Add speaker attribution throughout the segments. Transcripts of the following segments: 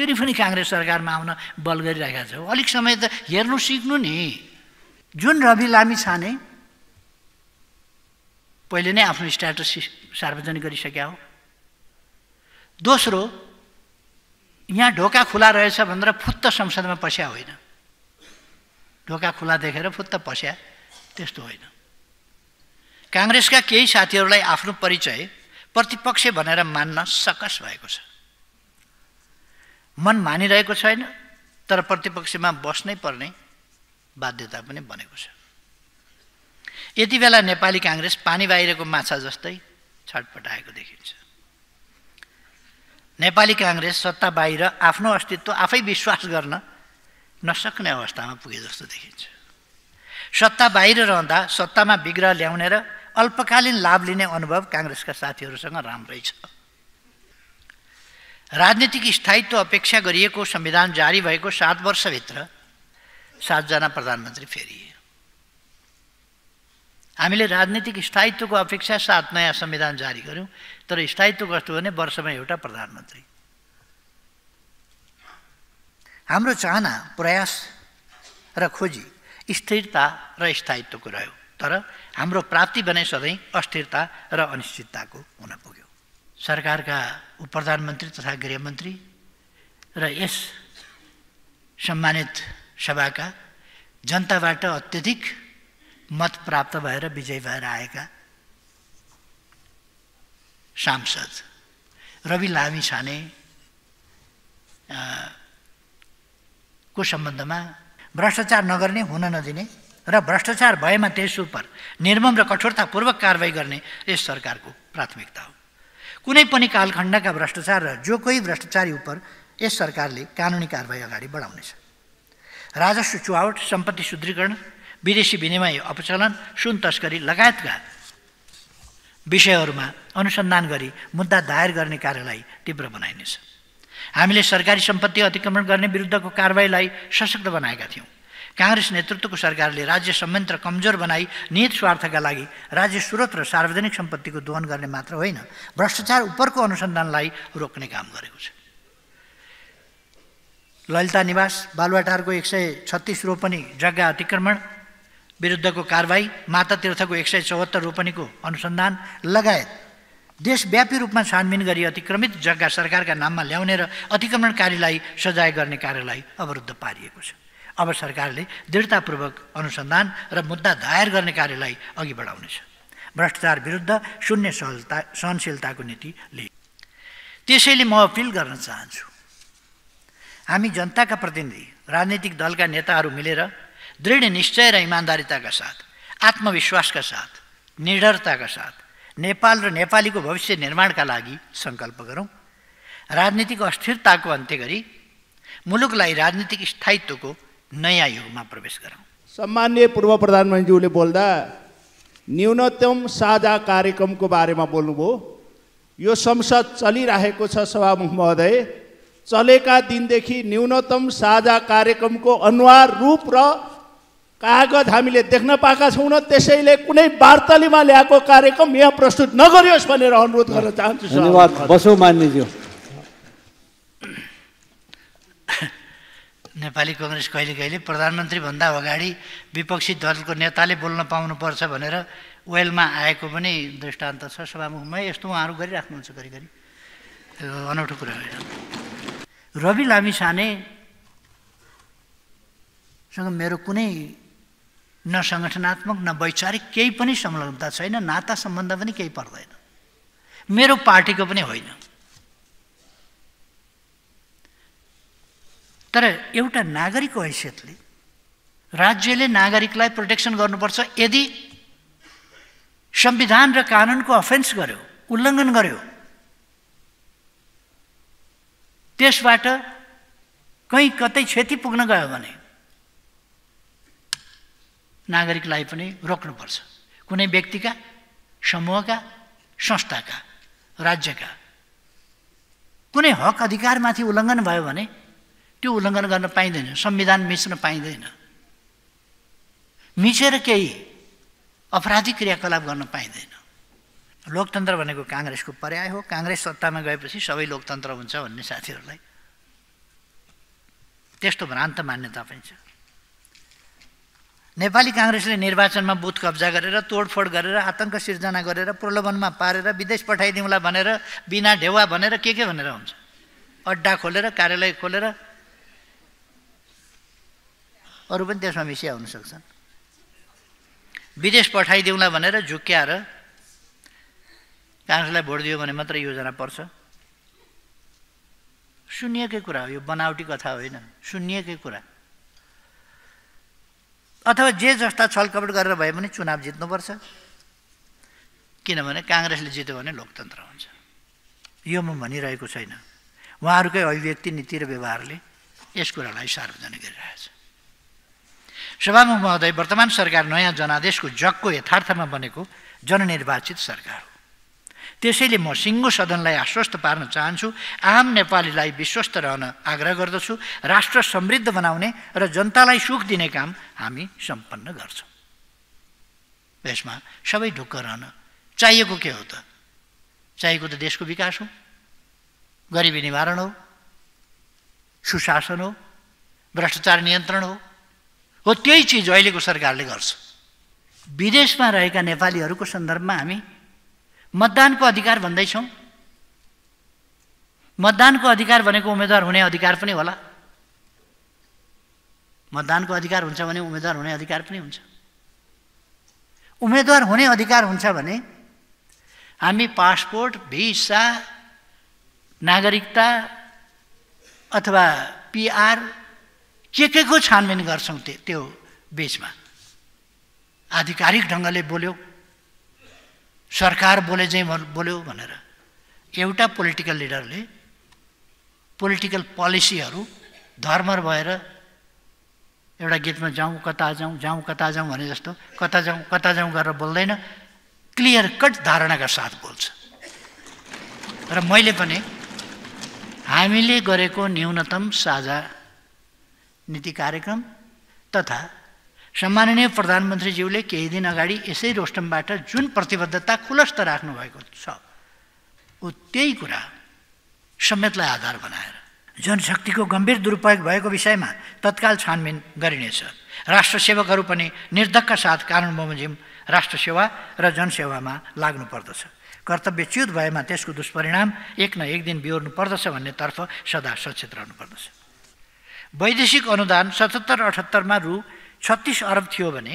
Speaker 1: फेरि पनि काङ्ग्रेस सरकारमा आउन बल गरिरहेका छौँ। अलिक समय त हेर्नु सिक्नु नि। जुन रवि लामी छाने पहिले नै आफ्नो स्ट्याटस सार्वजनिक गरिसक्या हो। दोस्रो यहाँ ढोका खुला रहेछ भनेर फुत्त संसदमा पस्या होइन। ढोका खुला देखेर फुत्त पस्या त्यस्तो होइन। काङ्ग्रेसका केही साथीहरूलाई आफ्नो परिचय प्रतिपक्ष भनेर मान्न सकस भएको छ। मन मानिरहेको छैन तर प्रतिपक्षमा बस्नै पर्ने बाध्यता पनि बनेको छ। यति बेला नेपाली काङ्ग्रेस पानी बाहिरको माछा जस्तै छटपटाएको देखिन्छ। नेपाली काङ्ग्रेस सत्ता बाहिर आफ्नो अस्तित्व आफै विश्वास गर्न नसक्ने अवस्थामा पुगे जस्तो देखिन्छ। सत्ता बाहिर रहँदा सत्तामा विग्रह ल्याउने र अल्पकालीन लाभ लिने अनुभव काङ्ग्रेसका साथीहरूसँग राम्रै छ। राजनीतिक स्थायित्व अपेक्षा गरिएको संविधान जारी भएको सात वर्षभित्र सातजना प्रधानमन्त्री फेरिए। हामीले राजनीतिक स्थायित्वको अपेक्षा साथ नयाँ संविधान जारी गऱ्यौँ तर स्थायित्व कस्तो भने वर्षमा एउटा प्रधानमन्त्री। हाम्रो चाहना प्रयास र खोजी स्थिरता र स्थायित्वको रह्यो तर हाम्रो प्राप्ति भने सधैँ अस्थिरता र अनिश्चितताको हुन पुग्यो। सरकारका उप प्रधानमन्त्री तथा गृहमन्त्री र यस सम्मानित सभाका जनताबाट अत्यधिक मत प्राप्त भएर विजय भएर आएका सांसद रवि लामी छाने को सम्बन्धमा भ्रष्टाचार नगर्ने हुन नदिने र भ्रष्टाचार भएमा त्यस उप निर्मम र कठोरतापूर्वक कारवाही गर्ने यस सरकारको प्राथमिकता हो। कुनै पनि कालखण्डका भ्रष्टाचार र जो कोही भ्रष्टाचारी उप यस सरकारले कानुनी कारवाही अगाडि बढाउनेछ राजस्व चुहावट सम्पत्ति शुद्धिकरण विदेशी विनिमय अपचलन सुन तस्करी लगायतका विषयहरूमा अनुसन्धान गरी मुद्दा दायर गर्ने कार्यलाई तीव्र बनाइनेछ। हामीले सरकारी सम्पत्ति अतिक्रमण गर्ने विरुद्धको कारवाहीलाई सशक्त बनाएका थियौँ। काङ्ग्रेस नेतृत्वको सरकारले राज्य संयन्त्र कमजोर बनाई निहित स्वार्थका लागि राज्य स्रोत र सार्वजनिक सम्पत्तिको दोहन गर्ने मात्र होइन भ्रष्टाचार उपरको अनुसन्धानलाई रोक्ने काम गरेको छ। ललिता निवास बालुवाटारको एक सय छत्तिस रोपनी जग्गा अतिक्रमण विरुद्धको कारवाही माता तीर्थको एक सय चौहत्तर रोपनीको अनुसन्धान लगायत देशव्यापी रूपमा छानबिन गरी अतिक्रमित जग्गा सरकारका नाममा ल्याउने र अतिक्रमणकारीलाई सजाय गर्ने कार्यलाई अवरुद्ध पारिएको छ। अब सरकारले दृढतापूर्वक अनुसन्धान र मुद्दा दायर गर्ने कार्यलाई अघि बढाउनेछ। भ्रष्टाचार विरुद्ध शून्य सहलता सहनशीलताको नीति लिए त्यसैले म अपिल गर्न चाहन्छु हामी जनताका प्रतिनिधि राजनीतिक दलका नेताहरू मिलेर दृढ निश्चय र इमान्दारिताका साथ आत्मविश्वासका साथ निडरताका साथ नेपाल र नेपालीको भविष्य निर्माणका लागि सङ्कल्प गरौँ। राजनीतिक अस्थिरताको अन्त्य गरी मुलुकलाई राजनीतिक स्थायित्वको नयाँ युगमा प्रवेश गरौँ।
Speaker 2: सम्मान्य पूर्व प्रधानमन्त्रीज्यूले बोल्दा न्यूनतम साझा कार्यक्रमको बारेमा बोल्नुभयो। यो संसद चलिरहेको छ सभामुख महोदय। चलेका दिनदेखि न्यूनतम साझा कार्यक्रमको अनुहार रूप र कागज हामीले देख्न पाएका छैनौँ। त्यसैले कुनै वार्तालीमा ल्याएको कार्यक्रम यहाँ प्रस्तुत नगरियोस् भनेर अनुरोध गर्न चाहन्छु।
Speaker 3: धन्यवाद। बसौ मान्यज्यू।
Speaker 1: नेपाली कङ्ग्रेस कहिले कहिले प्रधानमन्त्रीभन्दा अगाडि विपक्षी दलको नेताले बोल्न पाउनुपर्छ भनेर वेलमा आएको पनि दृष्टान्त छ। सभामुखमा यस्तो उहाँहरू गरिराख्नुहुन्छ घरिघरि। अनौठो कुरा होइन रवि लामी छानेसँग मेरो कुनै न सङ्गठनात्मक न वैचारिक केही पनि संलग्नता छैन नाता सम्बन्ध पनि केही पर्दैन। मेरो पार्टीको पनि होइन। तर एउटा नागरिकको हैसियतले राज्यले नागरिकलाई प्रोटेक्सन गर्नुपर्छ। यदि संविधान र कानुनको अफेन्स गर्यो उल्लङ्घन गर्यो त्यसबाट कहीँ कतै क्षति पुग्न गयो भने नागरिकलाई पनि रोक्नुपर्छ। कुनै व्यक्तिका समूहका संस्थाका राज्यका कुनै हक अधिकारमाथि उल्लङ्घन भयो भने त्यो उल्लङ्घन गर्न पाइँदैन संविधान मिच्न पाइँदैन। मिचेर केही अपराधिक क्रियाकलाप गर्न पाइँदैन। लोकतन्त्र भनेको काङ्ग्रेसको पर्याय हो। काङ्ग्रेस सत्तामा गएपछि सबै लोकतन्त्र हुन्छ भन्ने साथीहरूलाई त्यस्तो भ्रान्त मान्यता पनि छ नेपाली काङ्ग्रेसले निर्वाचनमा बुथ कब्जा गरेर तोडफोड गरेर आतङ्क सिर्जना गरेर प्रलोभनमा पारेर विदेश पठाइदिउँला भनेर बिना ढेवा भनेर के के भनेर हुन्छ? अड्डा खोलेर कार्यालय खोलेर अरू पनि त्यसमा मिसिया हुन सक्छन्। विदेश पठाइदिउँला भनेर झुक्क्याएर काङ्ग्रेसलाई भोट दियो भने मात्रै योजना पर्छ। सुनिएकै कुरा हो यो बनावटी कथा होइन सुनिएकै कुरा। अथवा जे जस्ता छलकपट गरेर भए पनि चुनाव जित्नुपर्छ। किनभने काङ्ग्रेसले जित्यो भने लोकतन्त्र हुन्छ। यो म भनिरहेको छैन। उहाँहरूकै अभिव्यक्ति नीति र व्यवहारले यस कुरालाई सार्वजनिक गरिरहेछ। सभामुख महोदय वर्तमान सरकार नयाँ जनादेशको जगको यथार्थमा बनेको जननिर्वाचित सरकार हो। त्यसैले म सिङ्गो सदनलाई आश्वस्त पार्न चाहन्छु आम नेपालीलाई विश्वस्त रहन आग्रह गर्दछु राष्ट्र समृद्ध बनाउने र जनतालाई सुख दिने काम हामी सम्पन्न गर्छौँ। यसमा सबै ढुक्क रहन चाहिएको के हो त? चाहिएको त देशको विकास हो गरिबी निवारण हो सुशासन हो भ्रष्टाचार नियन्त्रण हो हो त्यही चिज अहिलेको सरकारले गर्छ। विदेशमा रहेका नेपालीहरूको सन्दर्भमा हामी मतदानको अधिकार भन्दैछौँ। मतदानको अधिकार भनेको उम्मेदवार हुने अधिकार पनि होला। मतदानको अधिकार हुन्छ भने उम्मेदवार हुने अधिकार पनि हुन्छ। उम्मेदवार हुने अधिकार हुन्छ भने हामी पासपोर्ट भिसा नागरिकता अथवा पिआर के के को छानबिन गर्छौँ त्यो त्यो बिचमा? आधिकारिक ढङ्गले बोल्यो। सरकार बोले चाहिँ बोल्यो भनेर। एउटा पोलिटिकल लिडरले पोलिटिकल पोलिसीहरू धर्मर भएर एउटा गीतमा जाउँ कता जाउँ जाउँ कता जाउँ भने जस्तो कता जाउँ कता जाउँ गरेर बोल्दैन क्लियर कट धारणाका साथ बोल्छ। र मैले पनि हामीले गरेको न्यूनतम साझा नीति कार्यक्रम तथा सम्माननीय प्रधानमन्त्रीज्यूले केही दिन अगाडि यसै रोस्टमबाट जुन प्रतिबद्धता खुलस्त राख्नुभएको छ ऊ त्यही कुरा समेतलाई आधार बनाएर जनशक्तिको गम्भीर दुरुपयोग भएको विषयमा तत्काल छानबिन गरिनेछ। राष्ट्र सेवकहरू पनि निर्धक्क साथ कानुन बमोजिम राष्ट्र सेवा र जनसेवामा लाग्नुपर्दछ कर्तव्यच्युत भएमा त्यसको दुष्परिणाम एक न एक दिन बिहोर्नु पर्दछ भन्नेतर्फ सदा सचेत रहनुपर्दछ वैदेशिक अनुदान सतहत्तर अठहत्तरमा रु छत्तिस अरब थियो भने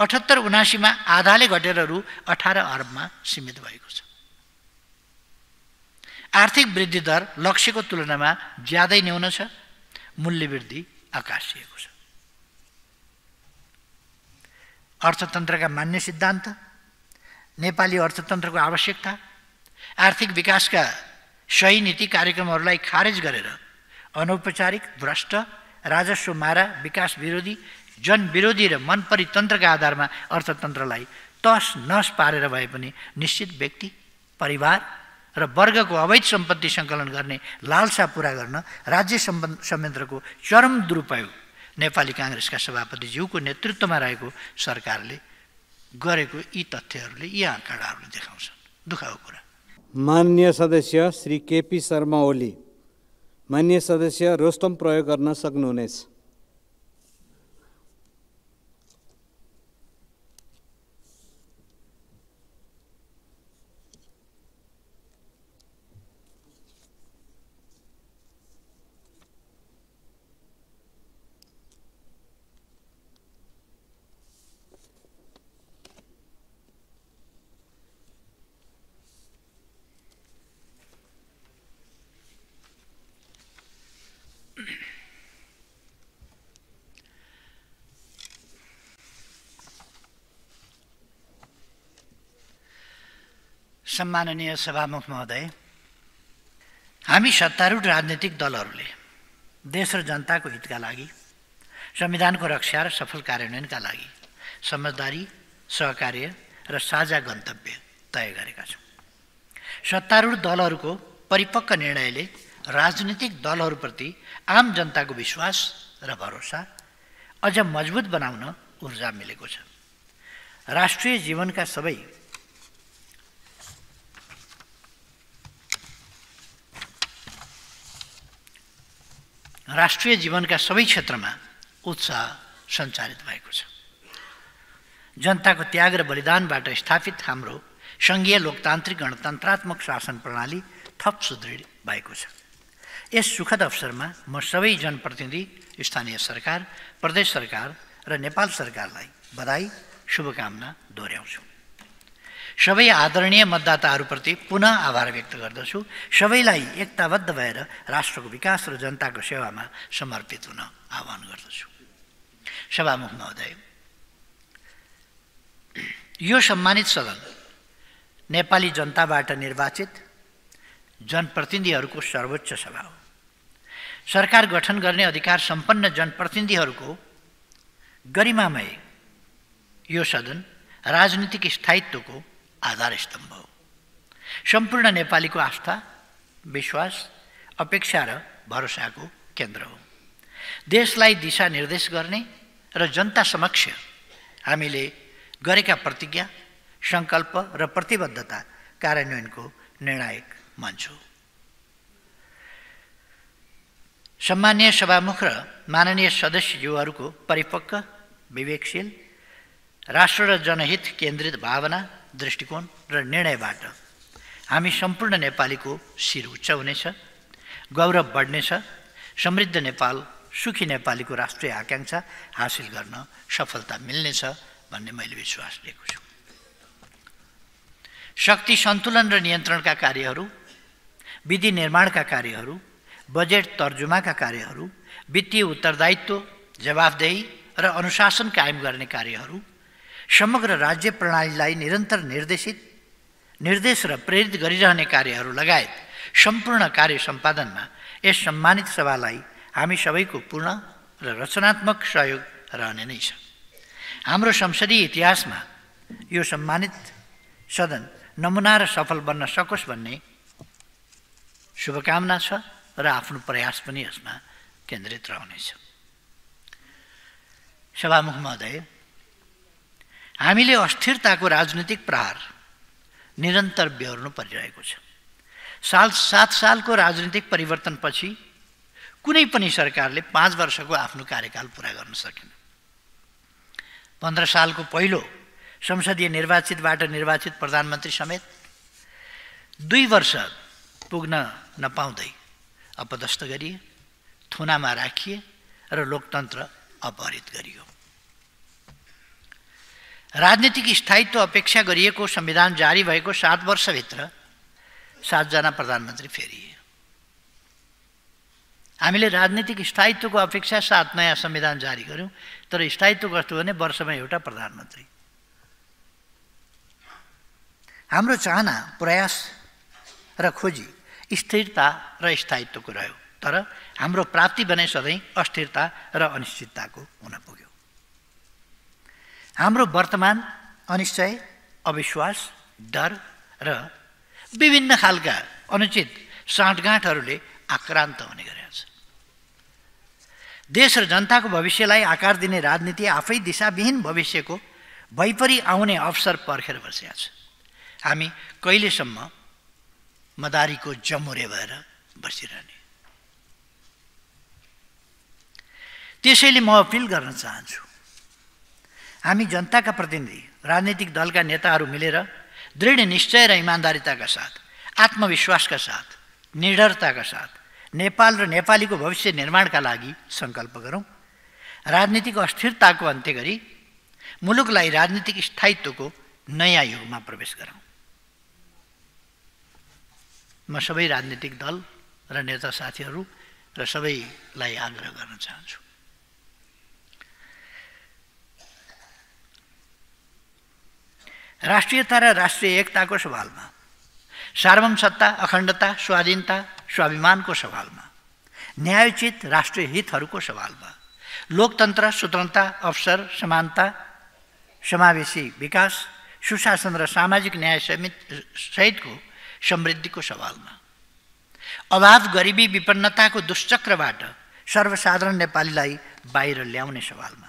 Speaker 1: अठहत्तर उनासीमा आधाले घटेर रु अठार अरबमा सीमित भएको छ। आर्थिक वृद्धि दर लक्ष्यको तुलनामा ज्यादै न्यून छ मूल्य वृद्धि आकाशिएको छ। अर्थतन्त्रका मान्य सिद्धान्त नेपाली अर्थतन्त्रको आवश्यकता आर्थिक विकासका सही नीति कार्यक्रमहरूलाई खारेज गरेर अनौपचारिक भ्रष्ट राजस्व मारा विकास विरोधी जनविरोधी र मन परितन्त्रका आधारमा अर्थतन्त्रलाई तस नस पारेर भए पनि निश्चित व्यक्ति परिवार र वर्गको अवैध सम्पत्ति सङ्कलन गर्ने लालसा पुरा गर्न राज्य संयन्त्रको चरम दुरुपयोग नेपाली काङ्ग्रेसका सभापतिज्यूको नेतृत्वमा रहेको सरकारले गरेको यी तथ्यहरूले यी आँकडाहरूले देखाउँछन्। दुःखको कुरा।
Speaker 3: मान्य सदस्य श्री केपी शर्मा ओली मान्य सदस्य रोस्टम प्रयोग गर्न सक्नुहुनेछ।
Speaker 1: सम्माननीय सभामुख महोदय हामी सत्तारूढ राजनीतिक दलहरूले देश र जनताको हितका लागि संविधानको रक्षा र सफल कार्यान्वयनका लागि समझदारी सहकार्य र साझा गन्तव्य तय गरेका छौँ। सत्तारूढ दलहरूको परिपक्व निर्णयले राजनीतिक दलहरूप्रति आम जनताको विश्वास र भरोसा अझ मजबुत बनाउन ऊर्जा मिलेको छ। राष्ट्रिय जीवनका सबै राष्ट्रिय जीवनका सबै क्षेत्रमा उत्साह सञ्चारित भएको छ। जनताको त्याग र बलिदानबाट स्थापित हाम्रो सङ्घीय लोकतान्त्रिक गणतन्त्रात्मक शासन प्रणाली थप सुदृढ भएको छ। यस सुखद अवसरमा म सबै जनप्रतिनिधि स्थानीय सरकार प्रदेश सरकार र नेपाल सरकारलाई बधाई शुभकामना दोहोऱ्याउँछु। सबै आदरणीय मतदाताहरूप्रति पुनः आभार व्यक्त गर्दछु। सबैलाई एकताबद्ध भएर राष्ट्रको विकास र जनताको सेवामा समर्पित हुन आह्वान गर्दछु। सभामुख महोदय यो सम्मानित सदन नेपाली जनताबाट निर्वाचित जनप्रतिनिधिहरूको सर्वोच्च सभा हो। सरकार गठन गर्ने अधिकार सम्पन्न जनप्रतिनिधिहरूको गरिमामय यो सदन राजनीतिक स्थायित्वको आधार स्तम्भ हो। सम्पूर्ण नेपालीको आस्था विश्वास अपेक्षा र भरोसाको केन्द्र हो। देशलाई दिशा निर्देश गर्ने र जनता समक्ष हामीले गरेका प्रतिज्ञा सङ्कल्प र प्रतिबद्धता कार्यान्वयनको निर्णायक मञ्च हो। सम्मान्य सभामुख र माननीय सदस्यज्यूहरूको परिपक्व विवेकशील राष्ट्र र जनहित केन्द्रित भावना दृष्टिकोण र निर्णयबाट हामी सम्पूर्ण नेपालीको शिर उच्च हुनेछ गौरव बढ्नेछ समृद्ध नेपाल सुखी नेपालीको राष्ट्रिय आकाङ्क्षा हासिल गर्न सफलता मिल्नेछ भन्ने मैले विश्वास लिएको छु। शक्ति सन्तुलन र नियन्त्रणका कार्यहरू विधि निर्माणका कार्यहरू बजेट तर्जुमाका कार्यहरू वित्तीय उत्तरदायित्व जवाफदेही र अनुशासन कायम गर्ने कार्यहरू समग्र राज्य प्रणालीलाई निरन्तर निर्देशित निर्देश र प्रेरित गरिरहने कार्यहरू लगायत सम्पूर्ण कार्य सम्पादनमा यस सम्मानित सभालाई हामी सबैको पूर्ण र रचनात्मक सहयोग रहने नै छ। हाम्रो संसदीय इतिहासमा यो सम्मानित सदन नमुना र सफल बन्न सकोस् भन्ने शुभकामना छ र आफ्नो प्रयास पनि यसमा केन्द्रित रहनेछ। सभामुख महोदय हामीले अस्थिरताको राजनीतिक प्रहार निरन्तर बेहोर्नु परिरहेको छ। साल सात सालको राजनीतिक परिवर्तनपछि कुनै पनि सरकारले पाँच वर्षको आफ्नो कार्यकाल पुरा गर्न सकेन। पन्ध्र सालको पहिलो संसदीय निर्वाचितबाट निर्वाचित प्रधानमन्त्री समेत दुई वर्ष पुग्न नपाउँदै अपदस्थ गरिए थुनामा राखिए र लोकतन्त्र अपहरित गरियो। राजनीतिक स्थायित्व अपेक्षा गरिएको संविधान जारी भएको सात वर्षभित्र सातजना प्रधानमन्त्री फेरिए। हामीले राजनीतिक स्थायित्वको अपेक्षा सात नयाँ संविधान जारी गऱ्यौँ तर स्थायित्व कस्तो भने वर्षमा एउटा प्रधानमन्त्री। हाम्रो चाहना प्रयास र खोजी स्थिरता र स्थायित्वको रह्यो तर हाम्रो प्राप्ति भने सधैँ अस्थिरता र अनिश्चितताको हुन पुग्यो। हाम्रो वर्तमान अनिश्चय अविश्वास डर र विभिन्न खालका अनुचित साँठगाँठहरूले आक्रान्त हुने गरेको छ देश र जनताको भविष्यलाई आकार दिने राजनीति आफै दिशाविहीन भविष्यको भइपरि आउने अवसर पर्खेर बसेका छ हामी कहिलेसम्म मदारीको जमुरे भएर बसिरहने? त्यसैले म अपिल गर्न चाहन्छु हामी जनताका प्रतिनिधि राजनीतिक दलका नेताहरू मिलेर दृढ निश्चय र इमान्दारिताका साथ आत्मविश्वासका साथ निडरताका साथ नेपाल र नेपालीको भविष्य निर्माणका लागि सङ्कल्प गरौँ। राजनीतिक अस्थिरताको अन्त्य गरी मुलुकलाई राजनीतिक स्थायित्वको नयाँ युगमा प्रवेश गरौँ। म सबै राजनीतिक दल र नेता साथीहरू र सबैलाई आग्रह गर्न चाहन्छु। राष्ट्रियता र राष्ट्रिय एकताको सवालमा सार्वम सत्ता अखण्डता स्वाधीनता स्वाभिमानको सवालमा न्यायोचित राष्ट्रिय हितहरूको सवालमा लोकतन्त्र स्वतन्त्रता अवसर समानता समावेशी विकास सुशासन र सामाजिक न्याय समित सहितको समृद्धिको सवालमा। अभाव गरिबी विपन्नताको दुश्चक्रबाट सर्वसाधारण नेपालीलाई बाहिर ल्याउने सवालमा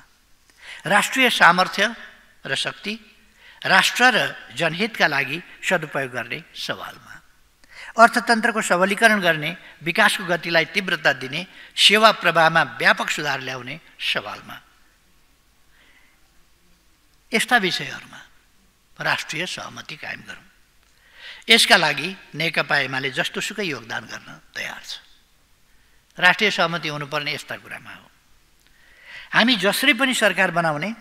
Speaker 1: राष्ट्रिय सामर्थ्य र शक्ति राष्ट्र र जनहितका लागि सदुपयोग गर्ने सवालमा। अर्थतन्त्रको सबलीकरण गर्ने विकासको गतिलाई तीव्रता दिने सेवा प्रवाहमा व्यापक सुधार ल्याउने सवालमा। यस्ता विषयहरूमा राष्ट्रिय सहमति कायम गरौँ। यसका लागि नेकपा एमाले जस्तोसुकै योगदान गर्न तयार छ। राष्ट्रिय सहमति हुनुपर्ने यस्ता कुरामा हो। हामी जसरी पनि सरकार बनाउने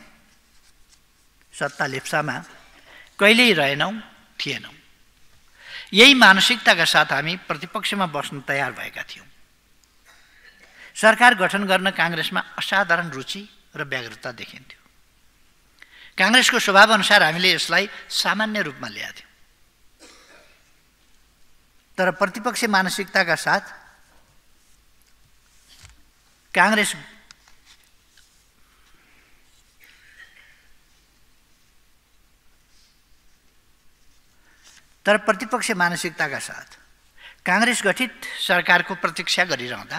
Speaker 1: सत्ता लेप्सामा कहिल्यै रहेनौँ थिएनौँ। यही मानसिकताका साथ हामी प्रतिपक्षमा बस्न तयार भएका थियौँ। सरकार गठन गर्न काङ्ग्रेसमा असाधारण रुचि र व्याग्रता देखिन्थ्यो। काङ्ग्रेसको स्वभावअनुसार हामीले यसलाई सामान्य रूपमा ल्याएको थियौँ तर प्रतिपक्ष मानसिकताका साथ काङ्ग्रेस तर प्रतिपक्ष मानसिकताका साथ काङ्ग्रेस गठित सरकारको प्रतीक्षा गरिरहँदा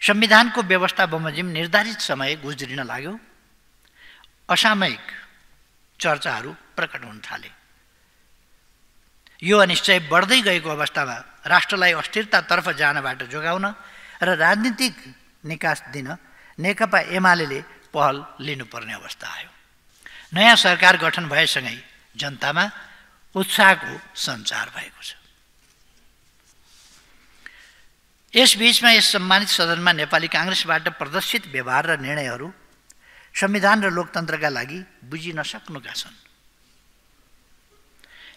Speaker 1: संविधानको व्यवस्था बमोजिम निर्धारित समय गुज्रिन लाग्यो। असामयिक चर्चाहरू प्रकट हुन थाले। यो अनिश्चय बढ्दै गएको अवस्थामा राष्ट्रलाई अस्थिरतातर्फ जानबाट जोगाउन र राजनीतिक निकास दिन नेकपा एमाले पहल लिनुपर्ने अवस्था आयो। नयाँ सरकार गठन भएसँगै जनतामा उत्साहको सञ्चार भएको छ। यसबीचमा यस सम्मानित सदनमा नेपाली काङ्ग्रेसबाट प्रदर्शित व्यवहार र निर्णयहरू संविधान र लोकतन्त्रका लागि बुझिन सक्नुका छन्।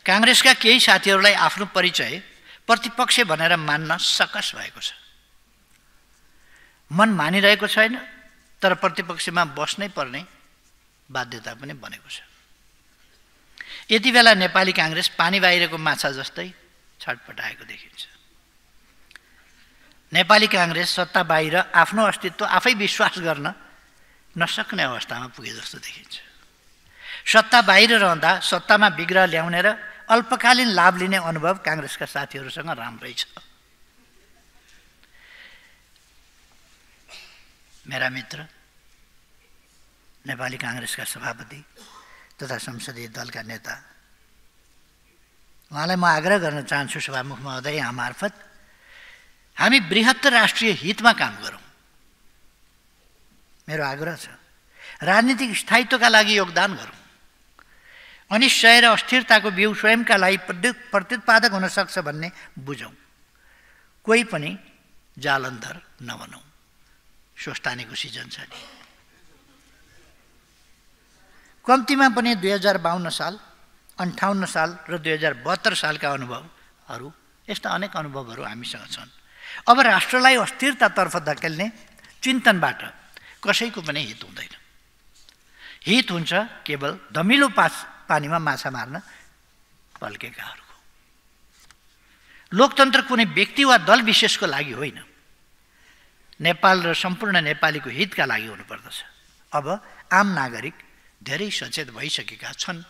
Speaker 1: काङ्ग्रेसका केही साथीहरूलाई आफ्नो परिचय प्रतिपक्ष भनेर मान्न सकस भएको छ। मन मानिरहेको छैन तर प्रतिपक्षमा बस्नै पर्ने बाध्यता पनि बनेको छ। यति बेला नेपाली काङ्ग्रेस पानी बाहिरको माछा जस्तै छटपटाएको देखिन्छ। नेपाली काङ्ग्रेस सत्ता बाहिर आफ्नो अस्तित्व आफै विश्वास गर्न नसक्ने अवस्थामा पुगे जस्तो देखिन्छ। सत्ता बाहिर रहँदा सत्तामा विग्रह ल्याउने र अल्पकालीन लाभ लिने अनुभव काङ्ग्रेसका साथीहरूसँग राम्रै छ। मेरा मित्र नेपाली काङ्ग्रेसका सभापति तथा संसदीय दलका नेता उहाँलाई म आग्रह गर्न चाहन्छु सभामुख महोदय यहाँ मार्फत हामी बृहत्तर राष्ट्रिय हितमा काम गरौँ। मेरो आग्रह छ राजनीतिक स्थायित्वका लागि योगदान गरौँ। अनिश्चय र अस्थिरताको बिउ स्वयंका लागि प्रत्युत्पादक हुन सक्छ भन्ने बुझौँ। कोही पनि जालन्धर नबनौँ। स्वस्थानीको सिजन छ नि कम्तीमा पनि दुई हजार बाहन्न साल अन्ठाउन्न साल र दुई हजार बहत्तर सालका अनुभवहरू यस्ता अनेक अनुभवहरू हामीसँग छन्। अब राष्ट्रलाई अस्थिरतातर्फ धकेल्ने चिन्तनबाट कसैको पनि हित हुँदैन। हित हुन्छ केवल धमिलो पास पानीमा माछा मार्न पल्केकाहरूको। लोकतन्त्र कुनै व्यक्ति वा दल विशेषको लागि होइन। नेपाल र सम्पूर्ण नेपालीको हितका लागि हुनुपर्दछ। अब आम नागरिक धेरै सचेत भइसकेका छन्।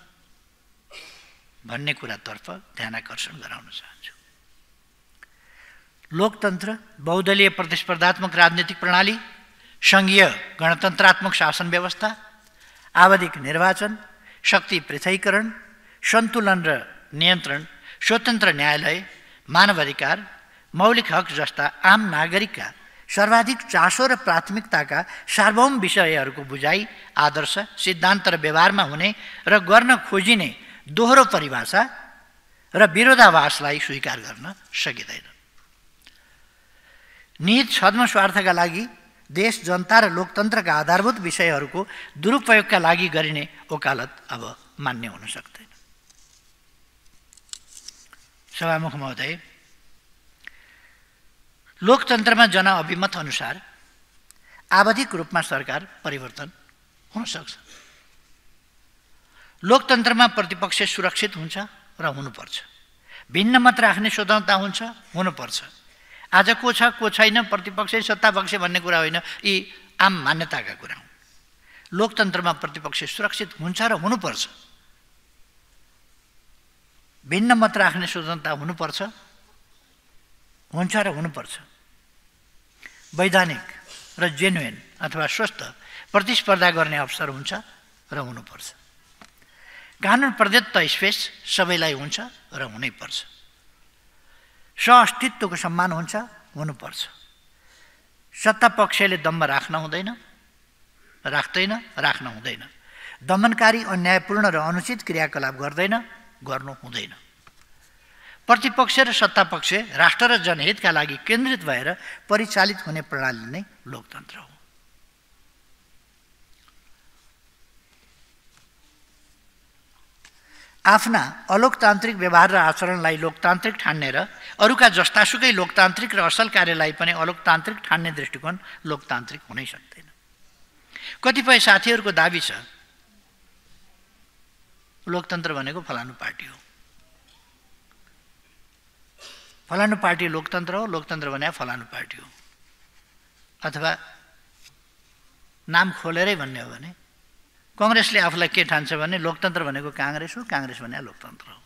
Speaker 1: भन्ने कुरातर्फ ध्यान आकर्षण गराउन चाहन्छु। लोकतन्त्र बहुदलीय प्रतिस्पर्धात्मक राजनीतिक प्रणाली सङ्घीय गणतन्त्रात्मक शासन व्यवस्था आवधिक निर्वाचन शक्ति पृथकीकरण सन्तुलन र नियन्त्रण स्वतन्त्र न्यायालय मानव अधिकार मौलिक हक जस्ता आम नागरिकका सर्वाधिक चासो र प्राथमिकताका सार्वभौम विषयहरूको बुझाइ आदर्श सिद्धान्त र व्यवहारमा हुने र गर्न खोजिने दोहोरो परिभाषा र विरोधाभासलाई स्वीकार गर्न सकिँदैन। निहित छद्म स्वार्थका लागि देश जनता र लोकतन्त्रका आधारभूत विषयहरूको दुरुपयोगका लागि गरिने ओकालत अब मान्य हुन सक्दैन। सभामुख महोदय लोकतन्त्रमा जनअभिमत अनुसार आवधिक रूपमा सरकार परिवर्तन हुनसक्छ लोकतन्त्रमा प्रतिपक्ष सुरक्षित हुन्छ र हुनुपर्छ। भिन्न मत राख्ने स्वतन्त्रता हुन्छ हुनुपर्छ। आज को छ को छैन प्रतिपक्ष सत्तापक्ष भन्ने कुरा होइन यी आम मान्यताका कुरा हुन्। लोकतन्त्रमा प्रतिपक्ष सुरक्षित हुन्छ र हुनुपर्छ। भिन्न मत राख्ने स्वतन्त्रता हुनुपर्छ हुन्छ र हुनुपर्छ। वैधानिक र जेन्युन अथवा स्वस्थ प्रतिस्पर्धा गर्ने अवसर हुन्छ र हुनुपर्छ। कानुन प्रदत्त स्पेस सबैलाई हुन्छ र हुनैपर्छ। सहअस्तित्वको सम्मान हुन्छ हुनुपर्छ। सत्ता पक्षले दम्ब राख्न हुँदैन राख्दैन राख्न हुँदैन। दमनकारी अन्यायपूर्ण र अनुचित क्रियाकलाप गर्दैन गर्नु हुँदैन। प्रतिपक्ष र सत्तापक्ष राष्ट्र र जनहितका लागि केन्द्रित भएर परिचालित हुने प्रणाली नै लोकतन्त्र हो। आफ्ना अलोकतान्त्रिक व्यवहार र आचरणलाई लोकतान्त्रिक ठान्ने र अरूका जस्तासुकै लोकतान्त्रिक र असल कार्यलाई पनि अलोकतान्त्रिक ठान्ने दृष्टिकोण लोकतान्त्रिक हुनै सक्दैन। कतिपय साथीहरूको दाबी छ लोकतन्त्र भनेको फलानु पार्टी हो। फलानु पार्टी लोकतन्त्र हो लोकतन्त्र भने फलानु पार्टी हो। अथवा नाम खोलेरै भन्ने हो भने कङ्ग्रेसले आफूलाई के ठान्छ भने लोकतन्त्र भनेको काङ्ग्रेस हो काङ्ग्रेस भने लोकतन्त्र हो।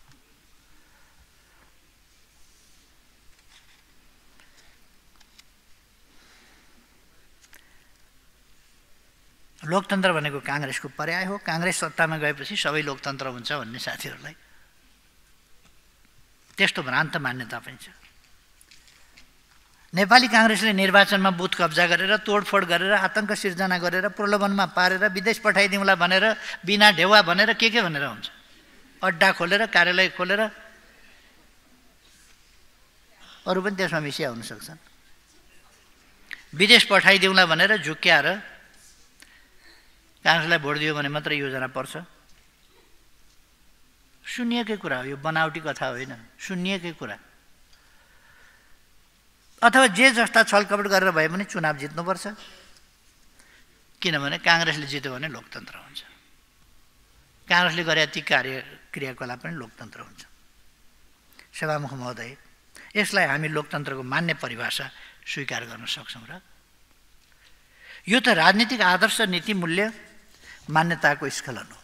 Speaker 1: लोकतन्त्र भनेको काङ्ग्रेसको पर्याय हो। काङ्ग्रेस सत्तामा गएपछि सबै लोकतन्त्र हुन्छ भन्ने साथीहरूलाई त्यस्तो भ्रान्त मान्यता पनि छ। नेपाली काङ्ग्रेसले निर्वाचनमा बुथ कब्जा गरेर तोडफोड गरेर आतङ्क सिर्जना गरेर प्रलोभनमा पारेर विदेश पठाइदिउँला भनेर बिना ढेवा भनेर के के भनेर हुन्छ? अड्डा खोलेर कार्यालय खोलेर अरू पनि त्यसमा मिसिया हुन सक्छन्। विदेश पठाइदिउँला भनेर झुक्क्याएर काङ्ग्रेसलाई भोट दियो भने मात्रै योजना पर्छ। सुनिएकै कुरा हो यो बनावटी कथा होइन सुनिएकै कुरा। अथवा जे जस्ता छलकपट गरेर भए पनि चुनाव जित्नुपर्छ। किनभने काङ्ग्रेसले जित्यो भने लोकतन्त्र हुन्छ। काङ्ग्रेसले गरे ती कार्य क्रियाकलाप पनि लोकतन्त्र हुन्छ। सभामुख महोदय यसलाई हामी लोकतन्त्रको मान्य परिभाषा स्वीकार गर्न सक्छौँ र यो त राजनीतिक आदर्श नीति मूल्य मान्यताको स्खलन हो।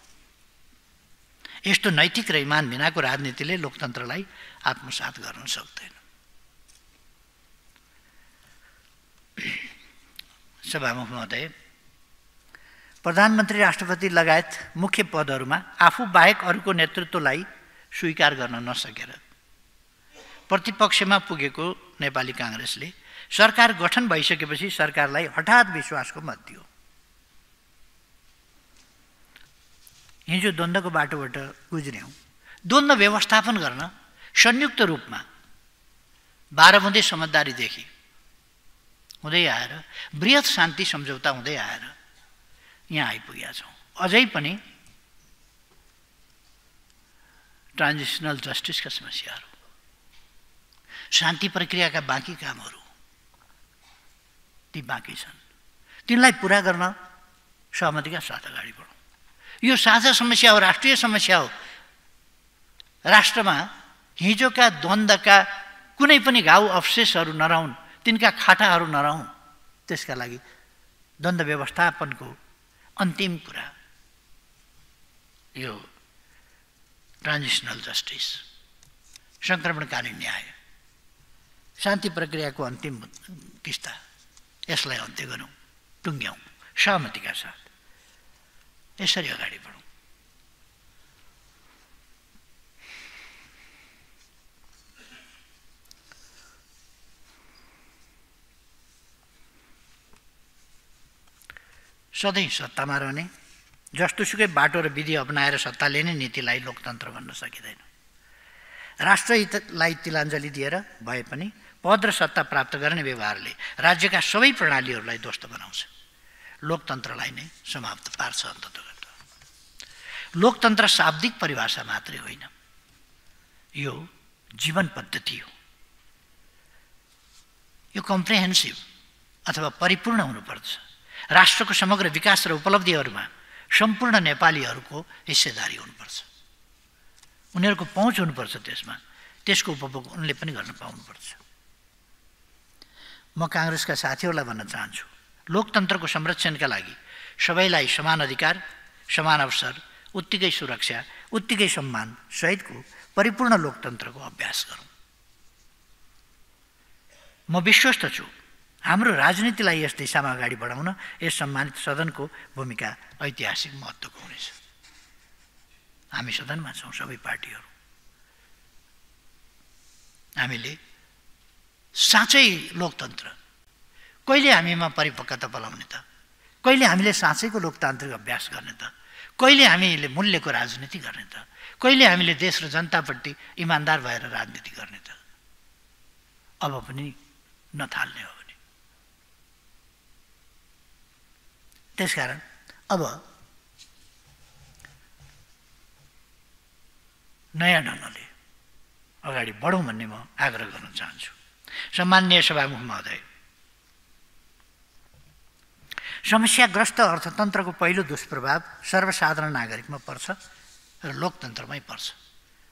Speaker 1: यस्तो नैतिक र इमान बिनाको राजनीतिले लोकतन्त्रलाई आत्मसात गर्न सक्दैन। सभामुख महोदय प्रधानमन्त्री राष्ट्रपति लगायत मुख्य पदहरूमा आफू बाहेक अरूको नेतृत्वलाई स्वीकार गर्न नसकेर प्रतिपक्षमा पुगेको नेपाली काङ्ग्रेसले सरकार गठन भइसकेपछि सरकारलाई हठात विश्वासको मत दियो। हिजो द्वन्द्वको बाटोबाट गुज्र्यौँ द्वन्द्व व्यवस्थापन गर्न संयुक्त रूपमा बाह्रबुँदे समझदारीदेखि हुँदै आएर वृहत शान्ति सम्झौता हुँदै आएर यहाँ आइपुगेका छौँ। अझै पनि ट्रान्जिसनल जस्टिसका समस्याहरू शान्ति प्रक्रियाका बाँकी कामहरू ती बाँकी छन्। तिनलाई पुरा गर्न सहमतिका साथ अगाडि बढौँ। यो साझा समस्या हो राष्ट्रिय समस्या हो। राष्ट्रमा हिजोका द्वन्द्वका कुनै पनि घाउ अवशेषहरू नरहन्। तिनका खाटाहरू नरहन् त्यसका लागि द्वन्द्व व्यवस्थापनको अन्तिम कुरा यो ट्रान्जिसनल जस्टिस सङ्क्रमणकालीन न्याय। शान्ति प्रक्रियाको अन्तिम किस्ता यसलाई अन्त्य गरौँ टुङ्ग्यौँ सहमतिका साथ। यसरी अगाडि बढौँ। सधैँ सत्तामा रहने जस्तोसुकै बाटो र विधि अप्नाएर सत्ता लिने नीतिलाई लोकतन्त्र भन्न सकिँदैन। राष्ट्रहितलाई तिलाञ्जली दिएर भए पनि पद र सत्ता प्राप्त गर्ने व्यवहारले राज्यका सबै प्रणालीहरूलाई ध्वस्त बनाउँछ। लोकतन्त्रलाई नै समाप्त पार्छ अन्तत। लोकतन्त्र शाब्दिक परिभाषा मात्रै होइन। यो जीवन पद्धति हो। यो कम्प्रिहेन्सिभ अथवा परिपूर्ण हुनुपर्छ राष्ट्रको समग्र विकास र उपलब्धिहरूमा सम्पूर्ण नेपालीहरूको हिस्सेदारी हुनुपर्छ। उनीहरूको पहुँच हुनुपर्छ त्यसमा। त्यसको उपभोग उनले पनि गर्न पाउनुपर्छ। म काङ्ग्रेसका साथीहरूलाई भन्न चाहन्छु लोकतन्त्रको संरक्षणका लागि सबैलाई समान अधिकार समान अवसर उत्तिकै सुरक्षा उत्तिकै सम्मान सहितको परिपूर्ण लोकतन्त्रको अभ्यास गरौँ। म विश्वस्त छु हाम्रो राजनीतिलाई यस दिशामा अगाडि बढाउन यस सम्मानित सदनको भूमिका ऐतिहासिक महत्त्वको हुनेछ। हामी सदनमा छौँ सबै पार्टीहरू। हामीले साँच्चै लोकतन्त्र। कहिले हामीमा परिपक्वता बोलाउने त? कहिले हामीले साँच्चैको लोकतान्त्रिक अभ्यास गर्ने त? कहिले हामीले मूल्यको राजनीति गर्ने त? कहिले हामीले देश र जनतापट्टि इमान्दार भएर राजनीति गर्ने त? अब पनि नथाल्ने हो भने त्यसकारण अब नयाँ ढङ्गले अगाडि बढौँ भन्ने म आग्रह गर्न चाहन्छु। सम्मान्य सभामुख महोदय समस्याग्रस्त अर्थतन्त्रको पहिलो दुष्प्रभाव सर्वसाधारण नागरिकमा पर्छ र लोकतन्त्रमै पर्छ।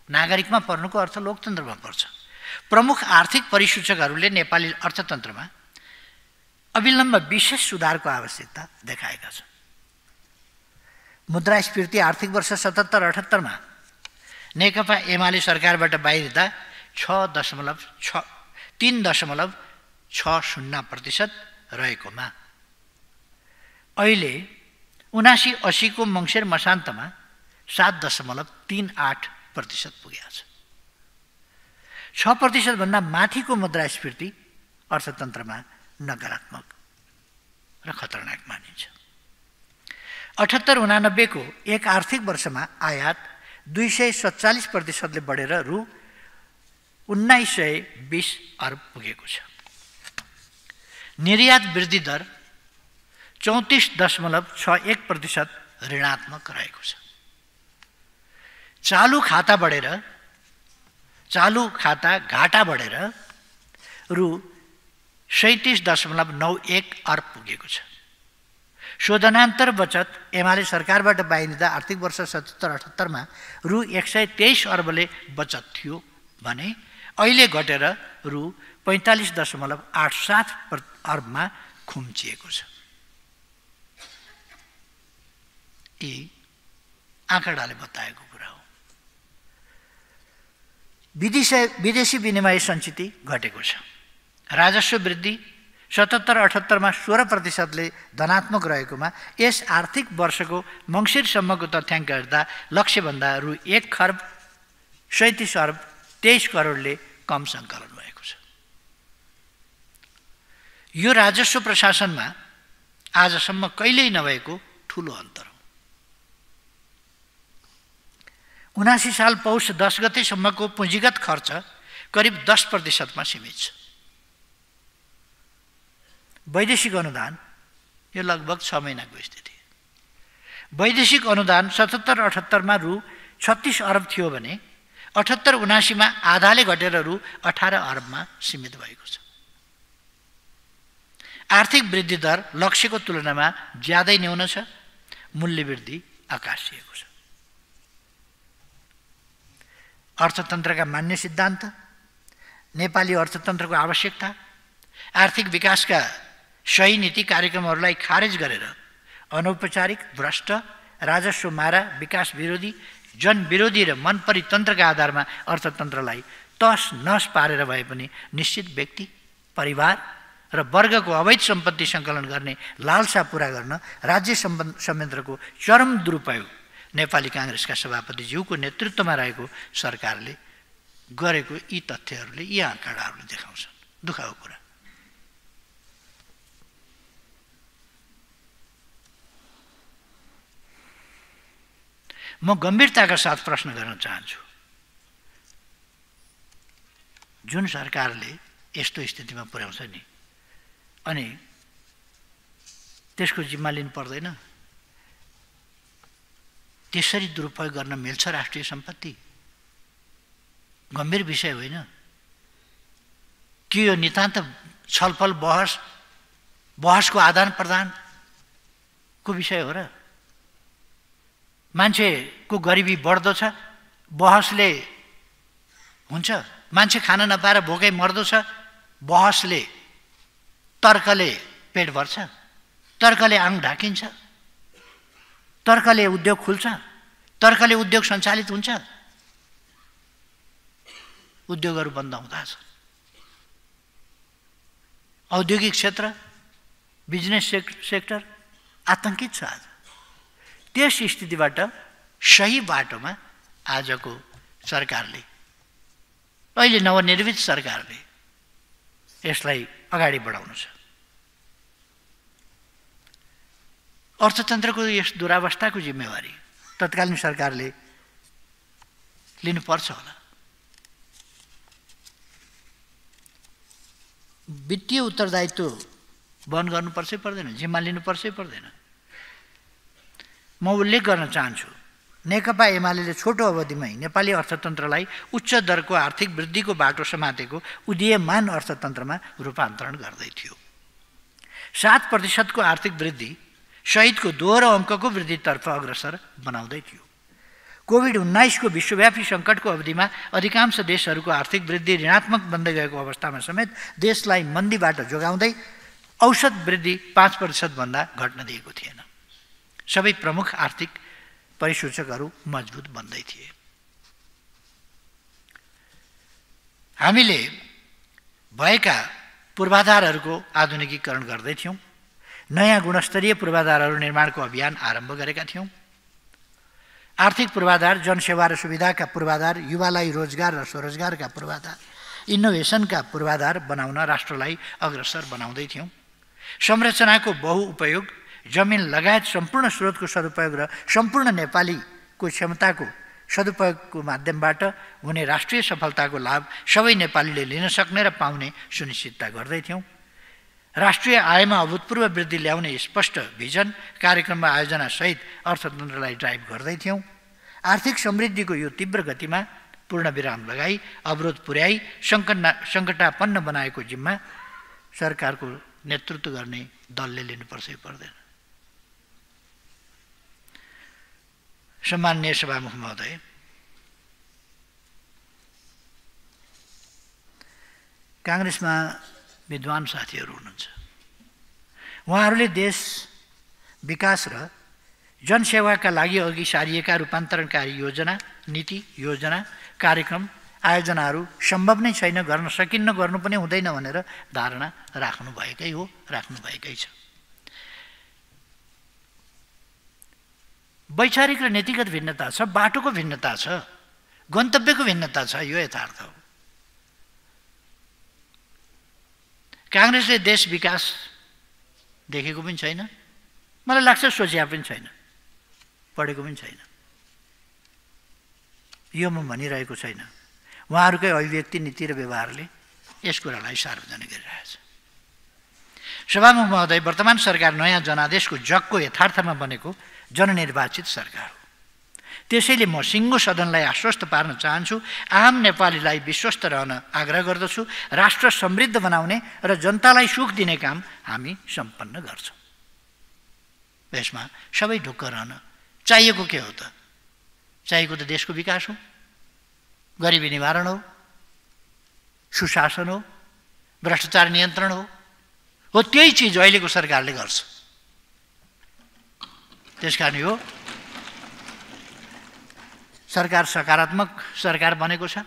Speaker 1: नागरिकमा पर्नुको अर्थ लोकतन्त्रमा पर्छ। प्रमुख आर्थिक परिसूचकहरूले नेपाली अर्थतन्त्रमा अविलम्ब विशेष सुधारको आवश्यकता देखाएका छन्। मुद्रास्फीति आर्थिक वर्ष सतहत्तर अठहत्तरमा नेकपा एमाले सरकारबाट बाहिरिँदा छ दशमलव छ तिन दशमलव छ शून्य प्रतिशत रहेकोमा। अहिले उनासी असीको मङ्सिर मसान्तमा सात दशमलव तिन आठ प्रतिशत पुगेको छ। छ प्रतिशतभन्दा माथिको मुद्रास्फीति अर्थतन्त्रमा नकारात्मक र खतरनाक मानिन्छ। अठहत्तर उनानब्बेको एक आर्थिक वर्षमा आयात दुई सय सत्तालिस प्रतिशतले बढेर रु उन्नाइस सय बिस अरब पुगेको छ। निर्यात वृद्धि दर चौतिस दशमलव छ एक प्रतिशत ऋणात्मक रहेको छ। चालु खाता बढेर चालु खाता घाटा बढेर रु सैतिस दशमलव नौ एक अर्ब पुगेको छ। शोधनान्तर बचत एमाले सरकारबाट बाहिरिँदा आर्थिक वर्ष सतहत्तर अठहत्तरमा रु एक सय तेइस अर्बले बचत थियो भने अहिले घटेर रु पैँतालिस दशमलव आठ सात अर्बमा खुम्चिएको छ। यी आँकडाले बताएको कुरा हो। विदेशी विदेशी विनिमय सञ्चिति घटेको छ। राजस्व वृद्धि सतहत्तर अठहत्तरमा सोह्र प्रतिशतले धनात्मक रहेकोमा यस आर्थिक वर्षको मङ्सिरसम्मको तथ्याङ्क हेर्दा लक्ष्यभन्दा रु एक खर्ब सैँतिस अर्ब तेइस करोडले कम सङ्कलन भएको छ। यो राजस्व प्रशासनमा आजसम्म कहिल्यै नभएको ठुलो अन्तर हो। उनासी साल पौष दस गतेसम्मको पुँजीगत खर्च करिब दस प्रतिशतमा सीमित छ। वैदेशिक अनुदान यो लगभग छ महिनाको स्थिति। वैदेशिक अनुदान सतहत्तर अठहत्तरमा रु छत्तिस अरब थियो भने अठहत्तर उनासीमा आधाले घटेर रु अठार अरबमा सीमित भएको छ। आर्थिक वृद्धि दर लक्ष्यको तुलनामा ज्यादै न्यून छ मूल्य वृद्धि आकाशिएको छ। अर्थतन्त्रका मान्य सिद्धान्त नेपाली अर्थतन्त्रको आवश्यकता आर्थिक विकासका सही नीति कार्यक्रमहरूलाई खारेज गरेर अनौपचारिक भ्रष्ट राजस्व मारा विकास विरोधी जनविरोधी र मनपरी तन्त्रका आधारमा अर्थतन्त्रलाई तस नस पारेर भए पनि निश्चित व्यक्ति परिवार र वर्गको अवैध सम्पत्ति सङ्कलन गर्ने लालसा पुरा गर्न राज्य संयन्त्रको चरम दुरुपयोग नेपाली काङ्ग्रेसका सभापतिज्यूको नेतृत्वमा रहेको सरकारले गरेको यी तथ्यहरूले यी आँकडाहरूले देखाउँछन्। दुःखको कुरा। म गम्भीरताका साथ प्रश्न गर्न चाहन्छु। जुन सरकारले यस्तो स्थितिमा पुर्याउँछ नि अनि त्यसको जिम्मा लिनु पर्दैन। त्यसरी दुरुपयोग गर्न मिल्छ राष्ट्रिय सम्पत्ति? गम्भीर विषय होइन। के यो नितान्त छलफल बहस बहसको आदान प्रदानको विषय हो र? मान्छेको गरिबी बढ्दो छ बहसले हुन्छ मान्छे खान नपाएर भोकै मर्दो छ बहसले तर्कले पेट भर्छ तर्कले आङ ढाकिन्छ तर्कले उद्योग खुल्छ तर्कले उद्योग सञ्चालित हुन्छ। उद्योगहरू बन्द हुँदा छ औद्योगिक क्षेत्र बिजनेस सेक्टर आतङ्कित छ आज। त्यस स्थितिबाट सही बाटोमा आजको सरकारले अहिले नवनिर्मित सरकारले यसलाई अगाडि बढाउनु छ। अर्थतन्त्रको यस दुरावस्थाको जिम्मेवारी तत्कालीन सरकारले लिनुपर्छ होला। वित्तीय उत्तरदायित्व बन्द गर्नुपर्छै पर्दैन जिम्मा लिनुपर्छै पर्दैन। म उल्लेख गर्न चाहन्छु। नेकपा एमाले छोटो अवधिमै नेपाली अर्थतन्त्रलाई उच्च दरको आर्थिक वृद्धिको बाटो समातेको उदीयमान अर्थतन्त्रमा रूपान्तरण गर्दै थियो। सात प्रतिशतको आर्थिक वृद्धि सहितको दोहोरो अङ्कको वृद्धितर्फ अग्रसर बनाउँदै थियो। कोभिड उन्नाइसको विश्वव्यापी सङ्कटको अवधिमा अधिकांश देशहरूको आर्थिक वृद्धि ऋणात्मक बन्दै गएको अवस्थामा समेत देशलाई मन्दीबाट जोगाउँदै औसत वृद्धि पाँच प्रतिशतभन्दा घट्न दिएको थिएन। सबै प्रमुख आर्थिक परिसूचकहरू मजबुत बन्दै थिए। हामीले भएका पूर्वाधारहरूको आधुनिकीकरण गर्दैथ्यौँ नयाँ गुणस्तरीय पूर्वाधारहरू निर्माणको अभियान आरम्भ गरेका थियौँ। आर्थिक पूर्वाधार जनसेवा र सुविधाका पूर्वाधार युवालाई रोजगार र स्वरोजगारका पूर्वाधार इनोभेसनका पूर्वाधार बनाउन राष्ट्रलाई अग्रसर बनाउँदै थियौँ। संरचनाको बहुउपयोग जमिन लगायत सम्पूर्ण स्रोतको सदुपयोग र सम्पूर्ण नेपालीको क्षमताको सदुपयोगको माध्यमबाट हुने राष्ट्रिय सफलताको लाभ सबै नेपालीले लिन सक्ने र पाउने सुनिश्चितता गर्दैथ्यौँ राष्ट्रिय आयमा अभूतपूर्व वृद्धि ल्याउने स्पष्ट भिजन कार्यक्रममा आयोजनासहित अर्थतन्त्रलाई ड्राइभ गर्दैथ्यौँ आर्थिक समृद्धिको यो तीव्र गतिमा पूर्णविराम लगाई अवरोध पुर्याई सङ्कटा सङ्कटापन्न बनाएको जिम्मा सरकारको नेतृत्व गर्ने दलले लिनुपर्छ पर्दैन। सम्मान्य सभामुख महोदय। काङ्ग्रेसमा विद्वान साथीहरू हुनुहुन्छ। उहाँहरूले देश विकास र जनसेवाका लागि अघि सारिएका रूपान्तरणकारी योजना नीति योजना कार्यक्रम आयोजनाहरू सम्भव नै छैन गर्न सकिन्न गर्नु पनि हुँदैन भनेर धारणा राख्नुभएकै हो राख्नुभएकै छ। वैचारिक र नीतिगत भिन्नता छ बाटोको भिन्नता छ गन्तव्यको भिन्नता छ यो यथार्थ हो। काङ्ग्रेसले देश विकास देखेको पनि छैन मलाई लाग्छ सोचिया पनि छैन पढेको पनि छैन। यो म भनिरहेको छैन। उहाँहरूकै अभिव्यक्ति नीति र व्यवहारले यस कुरालाई सार्वजनिक गरिरहेछ। सभामुख महोदय वर्तमान सरकार नयाँ जनादेशको जगको यथार्थमा बनेको जननिर्वाचित सरकार हो। त्यसैले म सिङ्गो सदनलाई आश्वस्त पार्न चाहन्छु आम नेपालीलाई विश्वस्त रहन आग्रह गर्दछु राष्ट्र समृद्ध बनाउने र जनतालाई सुख दिने काम हामी सम्पन्न गर्छौँ। यसमा सबै ढुक्क रहन चाहिएको के हो त? चाहिएको त देशको विकास हो गरिबी निवारण हो सुशासन हो भ्रष्टाचार नियन्त्रण हो हो त्यही चिज अहिलेको सरकारले गर्छ। त्यस कारण यो सरकार सकारात्मक सरकार बनेको छ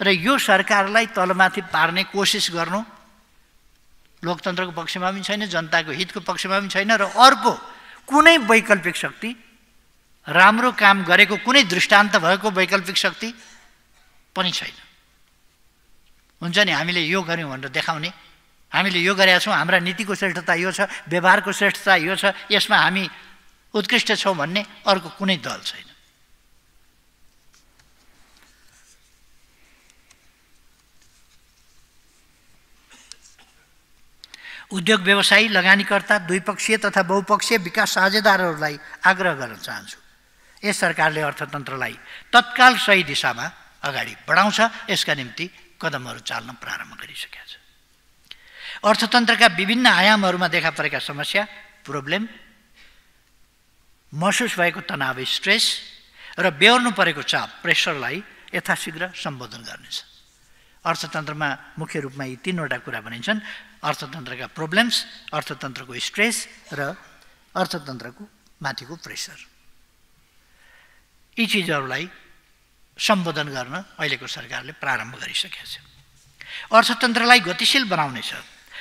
Speaker 1: र यो सरकारलाई तलमाथि पार्ने कोसिस गर्नु लोकतन्त्रको पक्षमा पनि छैन जनताको हितको पक्षमा पनि छैन र अर्को कुनै वैकल्पिक शक्ति राम्रो काम गरेको कुनै दृष्टान्त भएको वैकल्पिक शक्ति पनि छैन। हुन्छ नि हामीले यो गऱ्यौँ भनेर देखाउने। हामीले यो गरेका छौँ हाम्रा नीतिको श्रेष्ठता यो छ व्यवहारको श्रेष्ठता यो छ यसमा हामी उत्कृष्ट छौँ भन्ने अर्को कुनै दल छैन। उद्योग व्यवसायी लगानीकर्ता द्विपक्षीय तथा बहुपक्षीय विकास साझेदारहरूलाई आग्रह गर्न चाहन्छु। यस सरकारले अर्थतन्त्रलाई तत्काल सही दिशामा अगाडि बढाउँछ यसका निम्ति कदमहरू चाल्न प्रारम्भ गरिसकेका छ अर्थतन्त्रका विभिन्न आयामहरूमा देखा परेका समस्या प्रब्लम महसुस भएको तनाव स्ट्रेस र बेहोर्नु परेको चाप प्रेसरलाई यथाशीघ्र सम्बोधन गर्नेछ। अर्थतन्त्रमा मुख्य रूपमा यी तिनवटा कुरा भनिन्छन्। अर्थतन्त्रका प्रब्लम्स अर्थतन्त्रको स्ट्रेस र अर्थतन्त्रको माथिको प्रेसर यी चिजहरूलाई सम्बोधन गर्न अहिलेको सरकारले प्रारम्भ गरिसकेको छ। अर्थतन्त्रलाई गतिशील बनाउनेछ।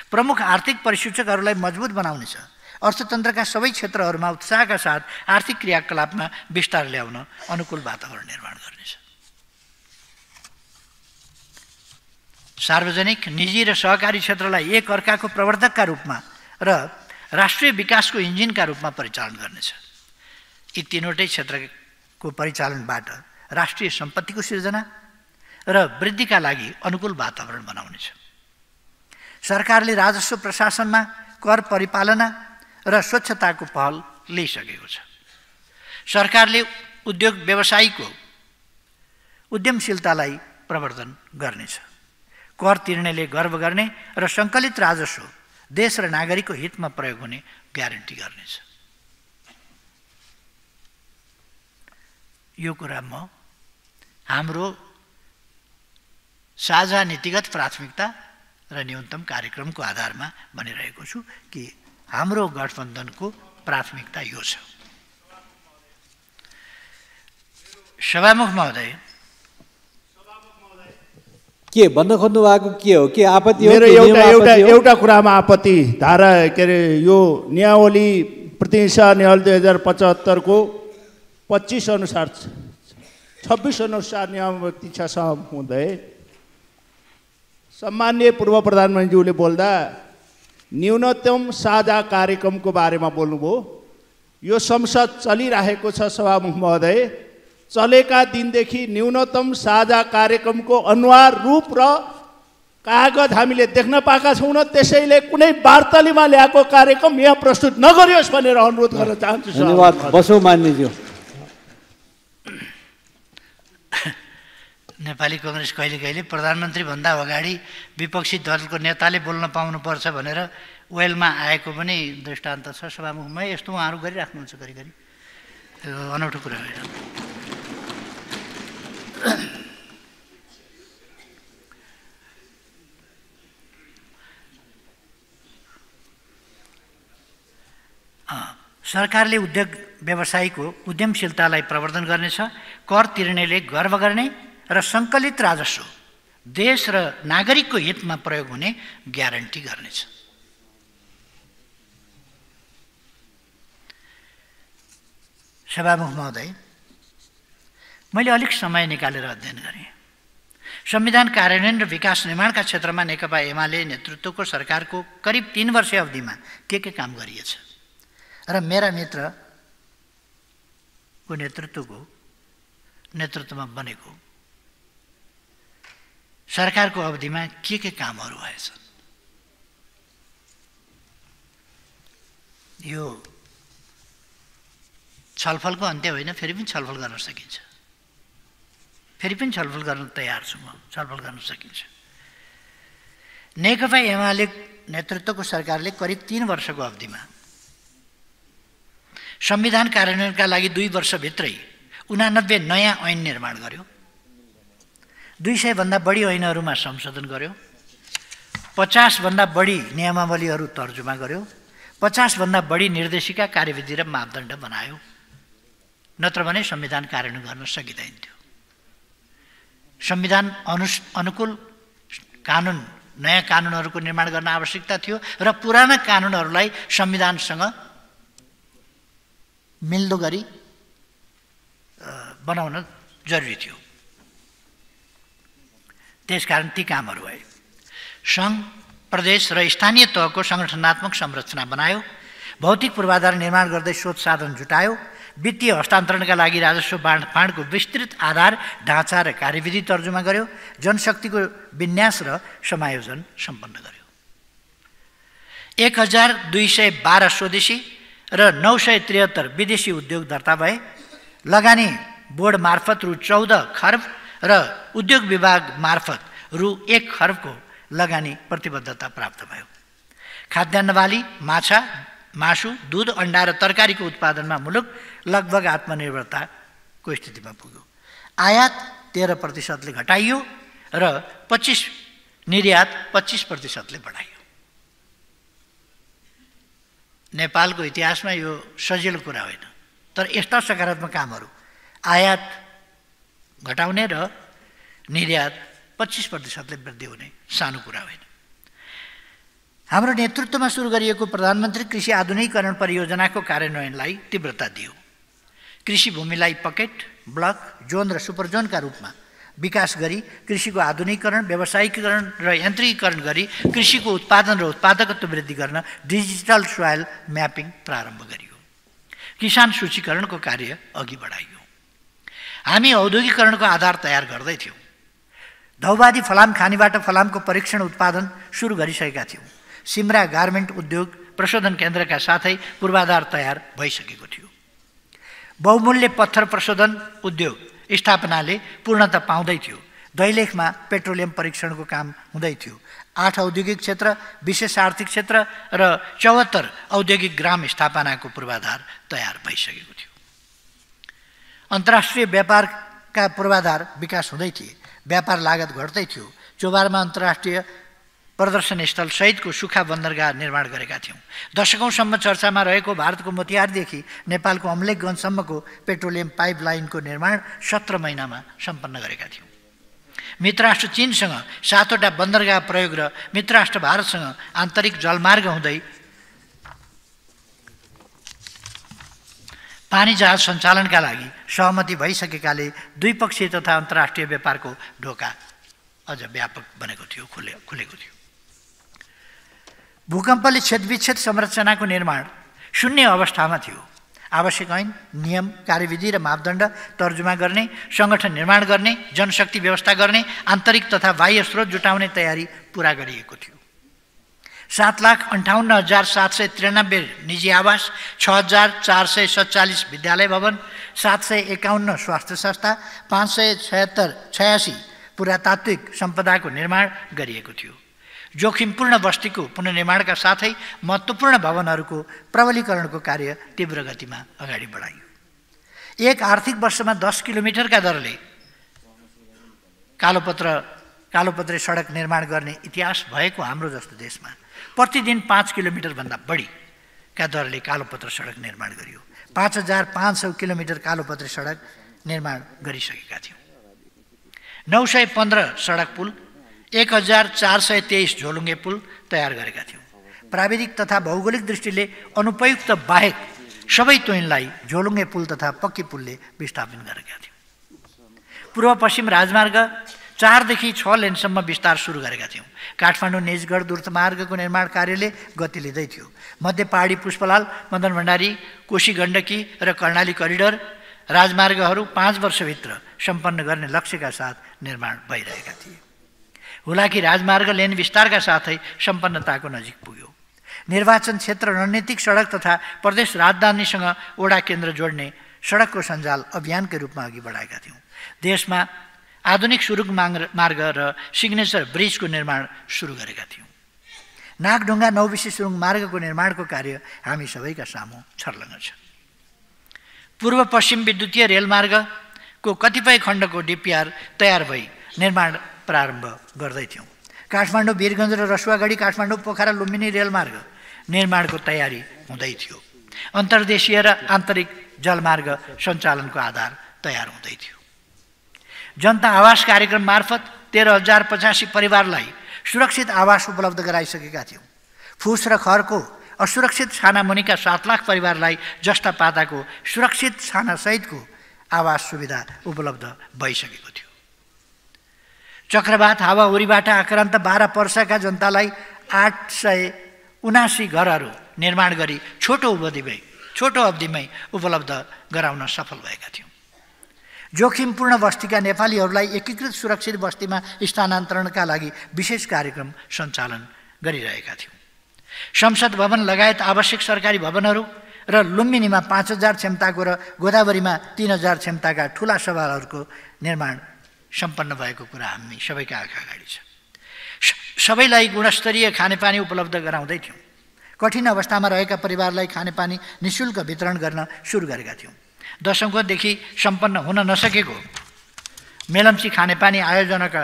Speaker 1: प्रमुख आर्थिक परिसूचकहरूलाई मजबुत बनाउनेछ। अर्थतन्त्रका सबै क्षेत्रहरूमा उत्साहका साथ आर्थिक क्रियाकलापमा विस्तार ल्याउन अनुकूल वातावरण निर्माण गर्नेछ। सार्वजनिक निजी र सहकारी क्षेत्रलाई एक अर्काको प्रवर्धकका रूपमा र राष्ट्रिय विकासको इन्जिनका रूपमा परिचालन गर्नेछ। यी तिनवटै क्षेत्रको परिचालनबाट राष्ट्रिय सम्पत्तिको सिर्जना र वृद्धिका लागि अनुकूल वातावरण बनाउनेछ। सरकारले राजस्व प्रशासनमा कर परिपालना र स्वच्छताको पहल लिइसकेको छ। सरकारले उद्योग व्यवसायीको उद्यमशीलतालाई प्रवर्धन गर्नेछ। कर तिर्नेले गर्व गर्ने र सङ्कलित राजस्व देश र नागरिकको हितमा प्रयोग हुने ग्यारेन्टी गर्नेछ। यो कुरा म हाम्रो साझा नीतिगत प्राथमिकता र न्यूनतम कार्यक्रमको आधारमा भनिरहेको छु कि हाम्रो गठबन्धनको प्राथमिकता यो छ। सभामुख महोदय।
Speaker 3: के भन्न खोज्नु भएको के हो? के आपत्ति हो?
Speaker 2: मेरो एउटा
Speaker 3: नियम
Speaker 2: एउटा? एउटा कुरामा आपत्ति धारा के अरे यो नियावली प्रतिनिशा नियम दुई हजार पचहत्तरको पच्चिस अनुसार छब्बिस अनुसार नियमावली छ हुँदै सम्मान्य पूर्व प्रधानमन्त्रीज्यूले बोल्दा न्यूनतम साझा कार्यक्रमको बारेमा बोल्नुभयो। यो संसद चलिरहेको छ सभामुख महोदय। चलेका दिनदेखि न्यूनतम साझा कार्यक्रमको अनुहार रूप र कागज हामीले देख्न पाएका छौँ त्यसैले कुनै वार्तालीमा ल्याएको कार्यक्रम यहाँ प्रस्तुत नगरियोस् भनेर अनुरोध गर्न चाहन्छु।
Speaker 3: धन्यवाद। बसौँ मान्यज्यू।
Speaker 1: नेपाली कङ्ग्रेस कहिले कहिले प्रधानमन्त्रीभन्दा अगाडि विपक्षी दलको नेताले बोल्न पाउनुपर्छ भनेर वेलमा आएको पनि दृष्टान्त छ। सभामुखमा यस्तो उहाँहरू गरिराख्नुहुन्छ घरिघरि। त्यो अनौठो कुरा होइन सरकारले उद्योग व्यवसायीको उद्यमशीलतालाई प्रवर्धन गर्नेछ कर तिर्नेले गर्व गर्ने र सङ्कलित राजस्व। देश र नागरिकको हितमा प्रयोग हुने ग्यारेन्टी गर्नेछ। सभामुख महोदय मैले अलिक समय निकालेर अध्ययन गरेँ। संविधान कार्यान्वयन र विकास निर्माणका क्षेत्रमा नेकपा एमाले नेतृत्वको सरकारको करिब तिन वर्ष अवधिमा के के काम गरिएछ र मेरा मित्रको नेतृत्वको नेतृत्वमा बनेको सरकारको अवधिमा के के कामहरू भएछन् यो छलफलको अन्त्य होइन फेरि पनि छलफल गर्न सकिन्छ। फेरि पनि छलफल गर्न तयार छु म छलफल गर्न सकिन्छ। नेकपा एमाले नेतृत्वको सरकारले करिब तिन वर्षको अवधिमा संविधान कार्यान्वयनका लागि दुई वर्षभित्रै उनानब्बे नयाँ ऐन निर्माण गर्यो। दुई सयभन्दा बढी ऐनहरूमा संशोधन गर्यो। पचासभन्दा बढी नियमावलीहरू तर्जुमा गर्यो। पचासभन्दा बढी निर्देशिका कार्यविधि र मापदण्ड बनायो। नत्र भने संविधान कार्यान्वयन गर्न सकिँदैन थियो संविधान अनु अनुकूल कानुन नयाँ कानुनहरूको निर्माण गर्न आवश्यकता थियो र पुराना कानुनहरूलाई संविधानसँग मिल्दो गरी बनाउन जरुरी थियो। त्यसकारण ती कामहरू भए। सङ्घ प्रदेश र स्थानीय तहको सङ्गठनात्मक संरचना बनायो भौतिक पूर्वाधार निर्माण गर्दै स्रोत साधन जुटायो वित्तीय हस्तान्तरणका लागि राजस्व बाँडफाँडको विस्तृत आधार ढाँचा र कार्यविधि तर्जुमा गर्यो जनशक्तिको विन्यास र समायोजन सम्पन्न गर्यो। एक हजार दुई सय बाह्र स्वदेशी र नौ सय त्रिहत्तर विदेशी उद्योग दर्ता भए लगानी बोर्ड मार्फत रु चौध खर्ब र उद्योग विभाग मार्फत रु एक खर्बको लगानी प्रतिबद्धता प्राप्त भयो। खाद्यान्न बाली माछा मासु दुध अन्डा र तरकारीको उत्पादनमा मुलुक लगभग आत्मनिर्भरताको स्थितिमा पुग्यो। आयात तेह्र प्रतिशतले घटाइयो र पच्चिस निर्यात पच्चिस प्रतिशतले बढाइयो। नेपालको इतिहासमा यो सजिलो कुरा होइन। तर यस्ता सकारात्मक कामहरू आयात घटाउने र निर्यात पच्चिस प्रतिशतले वृद्धि हुने सानो कुरा होइन हाम्रो नेतृत्वमा सुरु गरिएको प्रधानमन्त्री कृषि आधुनिकीकरण परियोजनाको कार्यान्वयनलाई तीव्रता दियो। कृषि भूमिलाई पकेट ब्लक जोन र सुपर जोनका रूपमा विकास गरी कृषिको आधुनिकीकरण व्यावसायिकीकरण र यन्त्रीकरण गरी कृषिको उत्पादन र उत्पादकत्व वृद्धि गर्न डिजिटल सोयल म्यापिङ प्रारम्भ गरियो। किसान सूचीकरणको कार्य अघि बढाइयो। हामी औद्योगिकरणको आधार तयार गर्दैथ्यौँ धौवादी फलाम खानीबाट फलामको परीक्षण उत्पादन सुरु गरिसकेका थियौँ। सिमरा गार्मेन्ट उद्योग प्रशोधन केन्द्रका साथै पूर्वाधार तयार भइसकेको थियो। बहुमूल्य पत्थर प्रशोधन उद्योग स्थापनाले पूर्णता पाउँदै थियो। दैलेखमा पेट्रोलियम परीक्षणको काम हुँदै थियो। आठ औद्योगिक क्षेत्र विशेष आर्थिक क्षेत्र र चौहत्तर औद्योगिक ग्राम स्थापनाको पूर्वाधार तयार भइसकेको थियो। अन्तर्राष्ट्रिय व्यापारका पूर्वाधार विकास हुँदै थिए। व्यापार लागत घट्दै थियो। चोबारमा अन्तर्राष्ट्रिय प्रदर्शन स्थल सहितको सुक्खा बन्दरगाह निर्माण गरेका थियौँ। दशकौँसम्म चर्चामा रहेको भारतको मोतिहारदेखि नेपालको अम्लेखगञ्जसम्मको पेट्रोलियम पाइपलाइनको निर्माण सत्र महिनामा सम्पन्न गरेका थियौँ। मित्रराष्ट्र चिनसँग सातवटा बन्दरगाह प्रयोग र मित्रराष्ट्र भारतसँग आन्तरिक जलमार्ग हुँदै पानी जहाज सञ्चालनका लागि सहमति भइसकेकाले द्विपक्षीय तथा अन्तर्राष्ट्रिय व्यापारको ढोका अझ व्यापक बनेको थियो खुले खुलेको थियो। भूकम्पले क्षेत्रविच्छेद संरचनाको निर्माण शून्य अवस्थामा थियो। आवश्यक ऐन नियम कार्यविधि र मापदण्ड तर्जुमा गर्ने सङ्गठन निर्माण गर्ने जनशक्ति व्यवस्था गर्ने आन्तरिक तथा बाह्य स्रोत जुटाउने तयारी पुरा गरिएको थियो। सात लाख अन्ठाउन्न हजार सात सय त्रियानब्बे निजी आवास छ हजार चार सय सत्तालिस विद्यालय भवन सात सय एकाउन्न स्वास्थ्य संस्था पाँच सय छयत्तर छयासी पुरातात्विक सम्पदाको निर्माण गरिएको थियो। जोखिमपूर्ण बस्तीको पुनर्निर्माणका साथै महत्त्वपूर्ण भवनहरूको प्रबलीकरणको कार्य तीव्र गतिमा अगाडि बढाइयो एक आर्थिक वर्षमा दस किलोमिटरका दरले कालोपत्र कालोपत्रे सडक निर्माण गर्ने इतिहास भएको हाम्रो जस्तो देशमा प्रतिदिन पाँच किलोमिटरभन्दा बढीका दरले कालोपत्र सडक निर्माण गरियो। पाँच हजार पाँच सौ किलोमिटर कालोपत्रे सडक निर्माण गरिसकेका थियौँ। नौ सय पन्ध्र सडक पुल एक हजार चार सय तेइस झोलुङ्गे पुल तयार गरेका थियौँ। प्राविधिक तथा भौगोलिक दृष्टिले अनुपयुक्त बाहेक सबै तोइनलाई झोलुङ्गे पुल तथा पक्की पुलले विस्थापन गरेका थियौँ। पूर्व पश्चिम राजमार्ग चारदेखि छ लेनसम्म विस्तार सुरु गरेका थियौँ। काठमाडौँ, निजगढ, दूर्तमार्गको निर्माण कार्यले गति लिँदै थियो। मध्य पहाडी पुष्पलाल, मदन भण्डारी, कोशी गण्डकी र कर्णाली करिडर राजमार्गहरू पाँच वर्षभित्र सम्पन्न गर्ने लक्ष्यका साथ निर्माण भइरहेका थिए। हुलाकी राजमार्ग लेन विस्तारका साथै सम्पन्नताको नजिक पुग्यो। निर्वाचन क्षेत्र, रणनीतिक सडक तथा प्रदेश राजधानीसँग ओडा केन्द्र जोड्ने सडकको सञ्जाल अभियानकै रूपमा अघि बढाएका थियौँ। देशमा आधुनिक सुरुङ मार्ग र सिग्नेचर ब्रिजको निर्माण सुरु गरेका थियौँ। नागढुङ्गा नौबिसी सुरुङ मार्गको निर्माणको कार्य हामी सबैका सामु छर्लङ्ग छ। पूर्व पश्चिम विद्युतीय रेलमार्गको कतिपय खण्डको डिपिआर तयार भई निर्माण प्रारम्भ गर्दैथ्यौँ काठमाडौँ वीरगञ्ज र रसुवागढी काठमाडौँ पोखरा लुम्बिनी रेलमार्ग निर्माणको तयारी हुँदै थियो। अन्तर्देशीय र आन्तरिक जलमार्ग सञ्चालनको आधार तयार हुँदै थियो। जनता आवास कार्यक्रम मार्फत तेह्र हजार पचासी परिवारलाई सुरक्षित आवास उपलब्ध गराइसकेका थियौँ। फुस र खरको असुरक्षित छानामुनिका सात लाख परिवारलाई जस्ता पाताको सुरक्षित छानासहितको आवास सुविधा उपलब्ध भइसकेको थियो। चक्रवात हावाहुरीबाट आक्रान्त बाह्र वर्षका जनतालाई आठ सय उनासी घरहरू निर्माण गरी छोटो अवधिमै छोटो अवधिमै उपलब्ध गराउन सफल भएका थियौँ। जोखिमपूर्ण बस्तीका नेपालीहरूलाई एकीकृत सुरक्षित बस्तीमा स्थानान्तरणका लागि विशेष कार्यक्रम सञ्चालन गरिरहेका थियौँ। संसद भवन लगायत आवश्यक सरकारी भवनहरू र लुम्बिनीमा पाँच हजार क्षमताको र गोदावरीमा तिन हजार क्षमताका ठुला सभाहरूको निर्माण सम्पन्न भएको कुरा हामी सबैका आँखा अगाडि छ। सबैलाई गुणस्तरीय खानेपानी उपलब्ध गराउँदै थियौँ। कठिन अवस्थामा रहेका परिवारलाई खानेपानी नि शुल्क वितरण गर्न सुरु गरेका थियौँ। दशौँदेखि सम्पन्न हुन नसकेको मेलम्ची खानेपानी आयोजनाका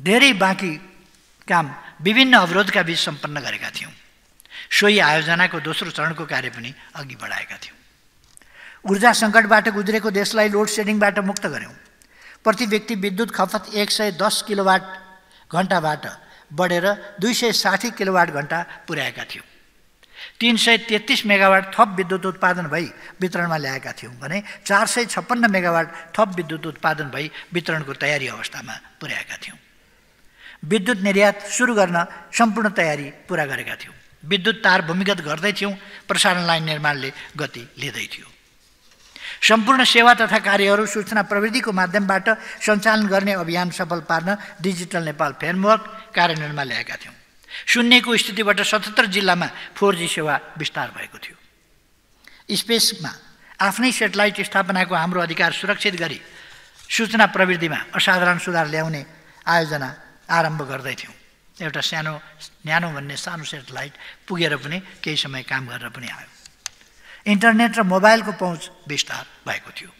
Speaker 1: धेरै बाँकी काम विभिन्न अवरोधका बिच सम्पन्न गरेका थियौँ। सोही आयोजनाको दोस्रो चरणको कार्य पनि अघि बढाएका थियौँ। ऊर्जा सङ्कटबाट गुज्रेको देशलाई लोड सेडिङबाट मुक्त गऱ्यौँ। प्रति व्यक्ति विद्युत खपत एक सय दस किलोवाट घन्टाबाट बढेर दुई सय साठी किलोवाट घन्टा पुर्याएका थियौँ। तिन सय तेत्तिस मेगावाट थप विद्युत उत्पादन भई वितरणमा ल्याएका थियौँ भने चार सय छप्पन्न मेगावाट थप विद्युत उत्पादन भई वितरणको तयारी अवस्थामा पुर्याएका थियौँ। विद्युत निर्यात सुरु गर्न सम्पूर्ण तयारी पुरा गरेका थियौँ। विद्युत तार भूमिगत गर्दै थियौँ प्रसारण लाइन निर्माणले गति लिँदै थियो। सम्पूर्ण सेवा तथा कार्यहरू सूचना प्रविधिको माध्यमबाट सञ्चालन गर्ने अभियान सफल पार्न डिजिटल नेपाल फ्रेमवर्क कार्यान्वयनमा ल्याएका थियौँ। शून्यको स्थितिबाट सतहत्तर जिल्लामा फोर जी सेवा विस्तार भएको थियो। स्पेसमा आफ्नै सेटेलाइट स्थापनाको हाम्रो अधिकार सुरक्षित गरी सूचना प्रविधिमा असाधारण सुधार ल्याउने आयोजना आरम्भ गर्दैथ्यौँ एउटा सानो न्यानो भन्ने सानो सेटेलाइट पुगेर पनि केही समय काम गरेर पनि आयो। इन्टरनेट र मोबाइलको पहुँच विस्तार भएको थियो।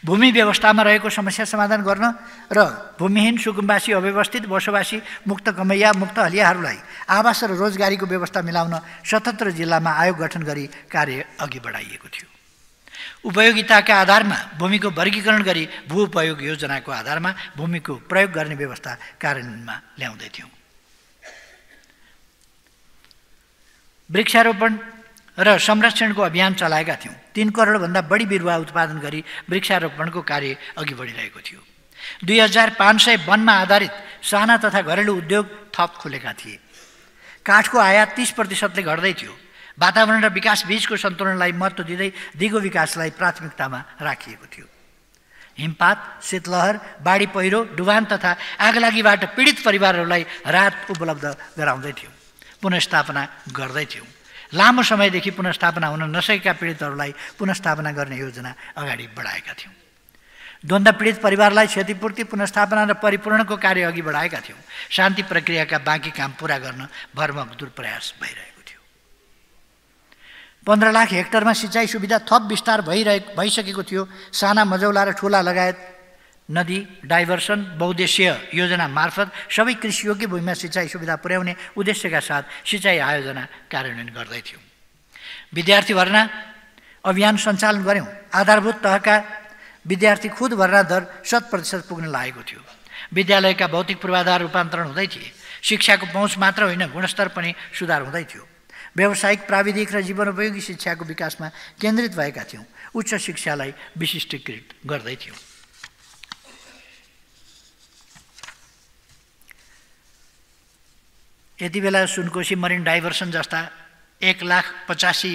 Speaker 1: भूमि व्यवस्थामा रहेको समस्या समाधान गर्न र भूमिहीन सुकुम्बासी अव्यवस्थित बसोबासी मुक्त कमैया मुक्त हलियाहरूलाई आवास र रोजगारीको व्यवस्था मिलाउन सतहत्तर जिल्लामा आयोग गठन गरी कार्य अघि बढाइएको थियो। उपयोगिताका आधारमा भूमिको वर्गीकरण गरी भू उपयोग योजनाको आधारमा भूमिको प्रयोग गर्ने व्यवस्था कार्यान्वयनमा ल्याउँदै थियौँ। वृक्षारोपण र संरक्षणको अभियान चलाएका थियौँ। तिन करोडभन्दा बढी बिरुवा उत्पादन गरी वृक्षारोपणको कार्य अघि बढिरहेको थियो। दुई हजार पाँच सय वनमा आधारित साना तथा घरेलु उद्योग थप खुलेका थिए। काठको आयात तिस प्रतिशतले घट्दै थियो। वातावरण र विकास बीचको सन्तुलनलाई महत्त्व दिँदै दिगो विकासलाई प्राथमिकतामा राखिएको थियो। हिमपात शीतलहर बाढी पहिरो डुबान तथा आगलागीबाट पीडित परिवारहरूलाई राहत उपलब्ध गराउँदै थियौँ। पुनस्थापना गर्दै थियौँ। लामो समयदेखि पुनस्थापना हुन नसकेका पीडितहरूलाई पुनस्थापना गर्ने योजना अगाडि बढाएका थियौँ। द्वन्द पीडित परिवारलाई क्षतिपूर्ति पुनस्थापना र परिपूर्णको कार्य अघि बढाएका थियौँ। शान्ति प्रक्रियाका बाँकी काम पुरा गर्न भरमग्दुर प्रयास भइरहेको थियो। पन्ध्र लाख हेक्टरमा सिँचाइ सुविधा थप विस्तार भइरहे भइसकेको थियो। साना मजौला र ठुला लगायत नदी डाइभर्सन बहुद्देश्य योजना मार्फत सबै कृषियोग्य भूमिमा सिँचाइ सुविधा पुर्याउने उद्देश्यका साथ सिँचाइ आयोजना कार्यान्वयन गर्दै थियौँ। विद्यार्थी भर्ना अभियान सञ्चालन गऱ्यौँ। आधारभूत तहका विद्यार्थी खुद भर्ना दर शत प्रतिशत पुग्न लागेको थियो। विद्यालयका भौतिक पूर्वाधार रूपान्तरण हुँदै थिए। शिक्षाको पहुँच मात्र होइन गुणस्तर पनि सुधार हुँदै थियो। व्यावसायिक प्राविधिक र जीवनोपयोगी शिक्षाको विकासमा केन्द्रित भएका थियौँ। उच्च शिक्षालाई विशिष्टीकृत गर्दै थियौँ। यति बेला सुनकोशी मरिन डाइभर्सन जस्ता एक लाख पचासी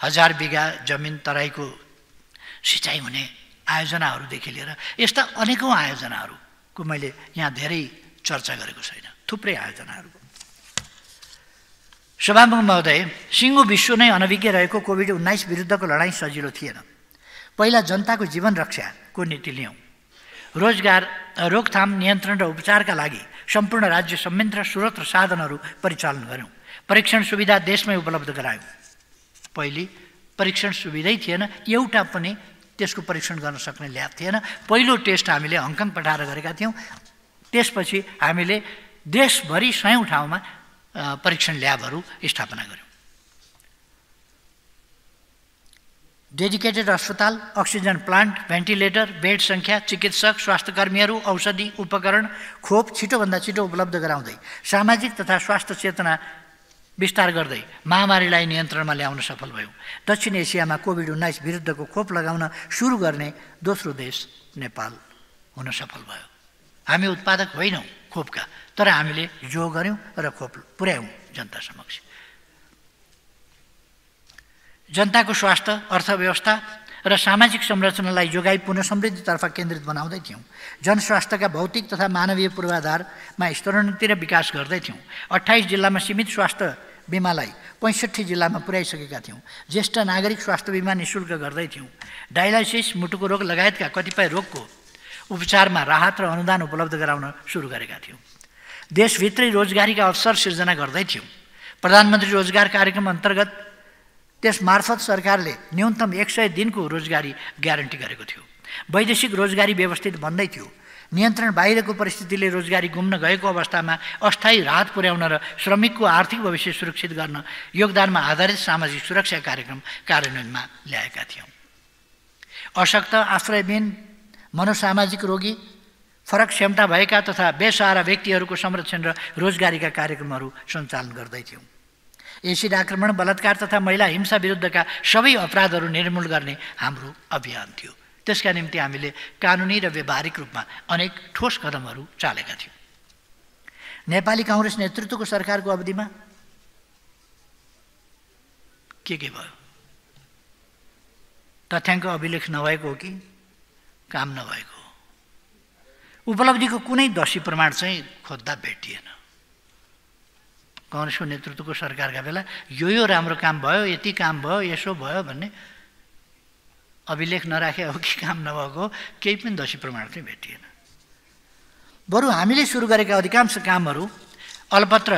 Speaker 1: हजार बिघा जमिन तराईको सिँचाइ हुने आयोजनाहरूदेखि लिएर यस्ता अनेकौँ आयोजनाहरूको मैले यहाँ धेरै चर्चा गरेको छैन। थुप्रै आयोजनाहरूको। सभामुख महोदय सिङ्गो विश्व नै अनभिज्ञ रहेको कोभिड उन्नाइस विरुद्धको लडाइँ सजिलो थिएन। पहिला जनताको जीवन रक्षाको नीति लियौँ। रोजगार रोकथाम नियन्त्रण र उपचारका लागि सम्पूर्ण राज्य संयन्त्र स्रोत र साधनहरू परिचालन गऱ्यौँ। परीक्षण सुविधा देशमै उपलब्ध गरायौँ। पहिले परीक्षण सुविधै थिएन एउटा पनि त्यसको परीक्षण गर्न सक्ने ल्याब थिएन। पहिलो टेस्ट हामीले हङकङ पठाएर गरेका थियौँ। त्यसपछि हामीले देशभरि सयौँ ठाउँमा परीक्षण ल्याबहरू स्थापना गऱ्यौँ डेडिकेटेड अस्पताल अक्सिजन प्लान्ट भेन्टिलेटर बेड सङ्ख्या चिकित्सक स्वास्थ्यकर्मीहरू औषधि उपकरण खोप छिटोभन्दा छिटो उपलब्ध गराउँदै सामाजिक तथा स्वास्थ्य चेतना विस्तार गर्दै महामारीलाई नियन्त्रणमा ल्याउन सफल भयौँ। दक्षिण एसियामा कोभिड उन्नाइस विरुद्धको खोप लगाउन सुरु गर्ने दोस्रो देश नेपाल हुन सफल भयो। हामी उत्पादक होइनौँ खोपका तर हामीले जो गऱ्यौँ र खोप पुर्यायौँ जनता समक्ष। जनताको स्वास्थ्य अर्थव्यवस्था र सामाजिक संरचनालाई जोगाई पुनः समृद्धितर्फ केन्द्रित बनाउँदै थियौँ। जनस्वास्थ्यका भौतिक तथा मानवीय पूर्वाधारमा स्तरोन्नति र विकास गर्दै थियौँ। अठाइस जिल्लामा सीमित स्वास्थ्य बिमालाई पैँसठी जिल्लामा पुर्याइसकेका थियौँ। ज्येष्ठ नागरिक स्वास्थ्य बिमा निशुल्क गर्दै थियौँ। डायलाइसिस मुटुको रोग लगायतका कतिपय रोगको उपचारमा राहत र अनुदान उपलब्ध गराउन सुरु गरेका थियौँ। देशभित्रै रोजगारीका अवसर सिर्जना गर्दै थियौँ। प्रधानमन्त्री रोजगार कार्यक्रम अन्तर्गत त्यसमार्फत सरकारले न्यूनतम एक सय दिनको रोजगारी ग्यारेन्टी गरेको थियो। वैदेशिक रोजगारी व्यवस्थित भन्दै थियो। नियन्त्रण बाहिरको परिस्थितिले रोजगारी गुम्न गएको अवस्थामा अस्थायी राहत पुर्याउन र श्रमिकको आर्थिक भविष्य सुरक्षित गर्न योगदानमा आधारित सामाजिक सुरक्षा कार्यक्रम कार्यान्वयनमा ल्याएका थियौँ। अशक्त आश्रयविहीन मनोसामाजिक रोगी फरक क्षमता भएका तथा बेसहारा व्यक्तिहरूको संरक्षण र रोजगारीका कार्यक्रमहरू सञ्चालन गर्दै थियौँ। एसिड आक्रमण बलात्कार तथा महिला हिंसा विरुद्धका सबै अपराधहरू निर्मूल गर्ने हाम्रो अभियान थियो। त्यसका निम्ति हामीले कानुनी र व्यवहारिक रूपमा अनेक ठोस कदमहरू चालेका थियौँ। नेपाली काङ्ग्रेस नेतृत्वको सरकारको अवधिमा के के भयो? तथ्याङ्क अभिलेख नभएको हो कि? काम नभएको हो। उपलब्धिको कुनै दसी प्रमाण चाहिँ खोज्दा भेटिएन। कङ्ग्रेसको नेतृत्वको सरकारका बेला यो यो राम्रो काम भयो यति काम भयो यसो भयो भन्ने अभिलेख नराखे हो कि काम नभएको केही पनि दसी प्रमाण चाहिँ भेटिएन। बरु हामीले सुरु गरेका अधिकांश कामहरू अलपत्र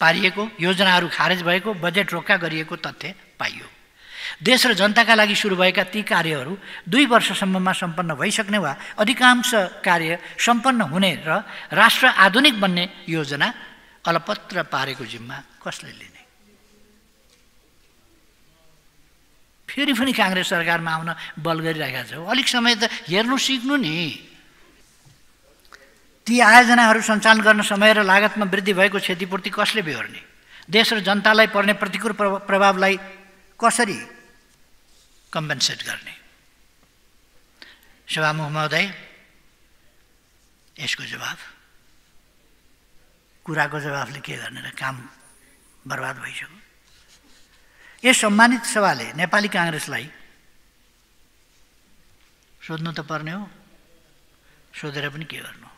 Speaker 1: पारिएको योजनाहरू खारेज भएको बजेट रोक्का गरिएको तथ्य पाइयो। देश र जनताका लागि सुरु भएका ती कार्यहरू दुई वर्षसम्ममा सम्पन्न भइसक्ने वा अधिकांश कार्य सम्पन्न हुने र राष्ट्र आधुनिक बन्ने योजना अलपत्र पारेको जिम्मा कसले लिने? फेरि पनि काङ्ग्रेस सरकारमा आउन बल गरिरहेका छौ। अलिक समय त हेर्नु सिक्नु नि। ती आयोजनाहरू सञ्चालन गर्न समय र लागतमा वृद्धि भएको क्षतिपूर्ति कसले बेहोर्ने? देश र जनतालाई पर्ने प्रतिकूल प्रभावलाई कसरी कम्पेन्सेट गर्ने? सभामुख महोदय यसको जवाब कुराको जवाफले के गर्ने र काम बर्बाद भइसक्यो। यस सम्मानित सभाले नेपाली काङ्ग्रेसलाई सोध्नु त पर्ने हो सोधेर पनि के गर्नु?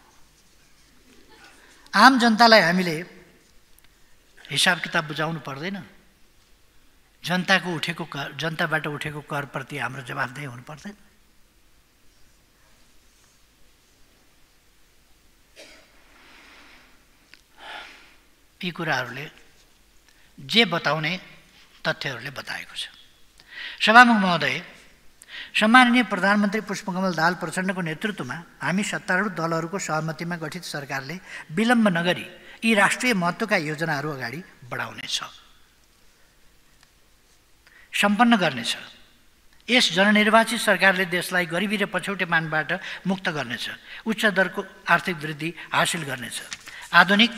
Speaker 1: आम जनतालाई हामीले हिसाब किताब बुझाउनु पर्दैन। जनताको उठेको कर जनताबाट उठेको करप्रति हाम्रो जवाफदेही हुनु पर्दैन। यी कुराहरूले जे बताउने तथ्यहरूले बताएको छ। सभामुख महोदय सम्माननीय प्रधानमन्त्री पुष्पकमल दाल प्रचण्डको नेतृत्वमा हामी सत्तारूढ दलहरूको सहमतिमा गठित सरकारले विलम्ब नगरी यी राष्ट्रिय महत्त्वका योजनाहरू अगाडि बढाउनेछ। सम्पन्न गर्नेछ। यस जननिर्वाचित सरकारले देशलाई गरिबी र पछौटेमानबाट मुक्त गर्नेछ। उच्च दरको आर्थिक वृद्धि हासिल गर्नेछ। आधुनिक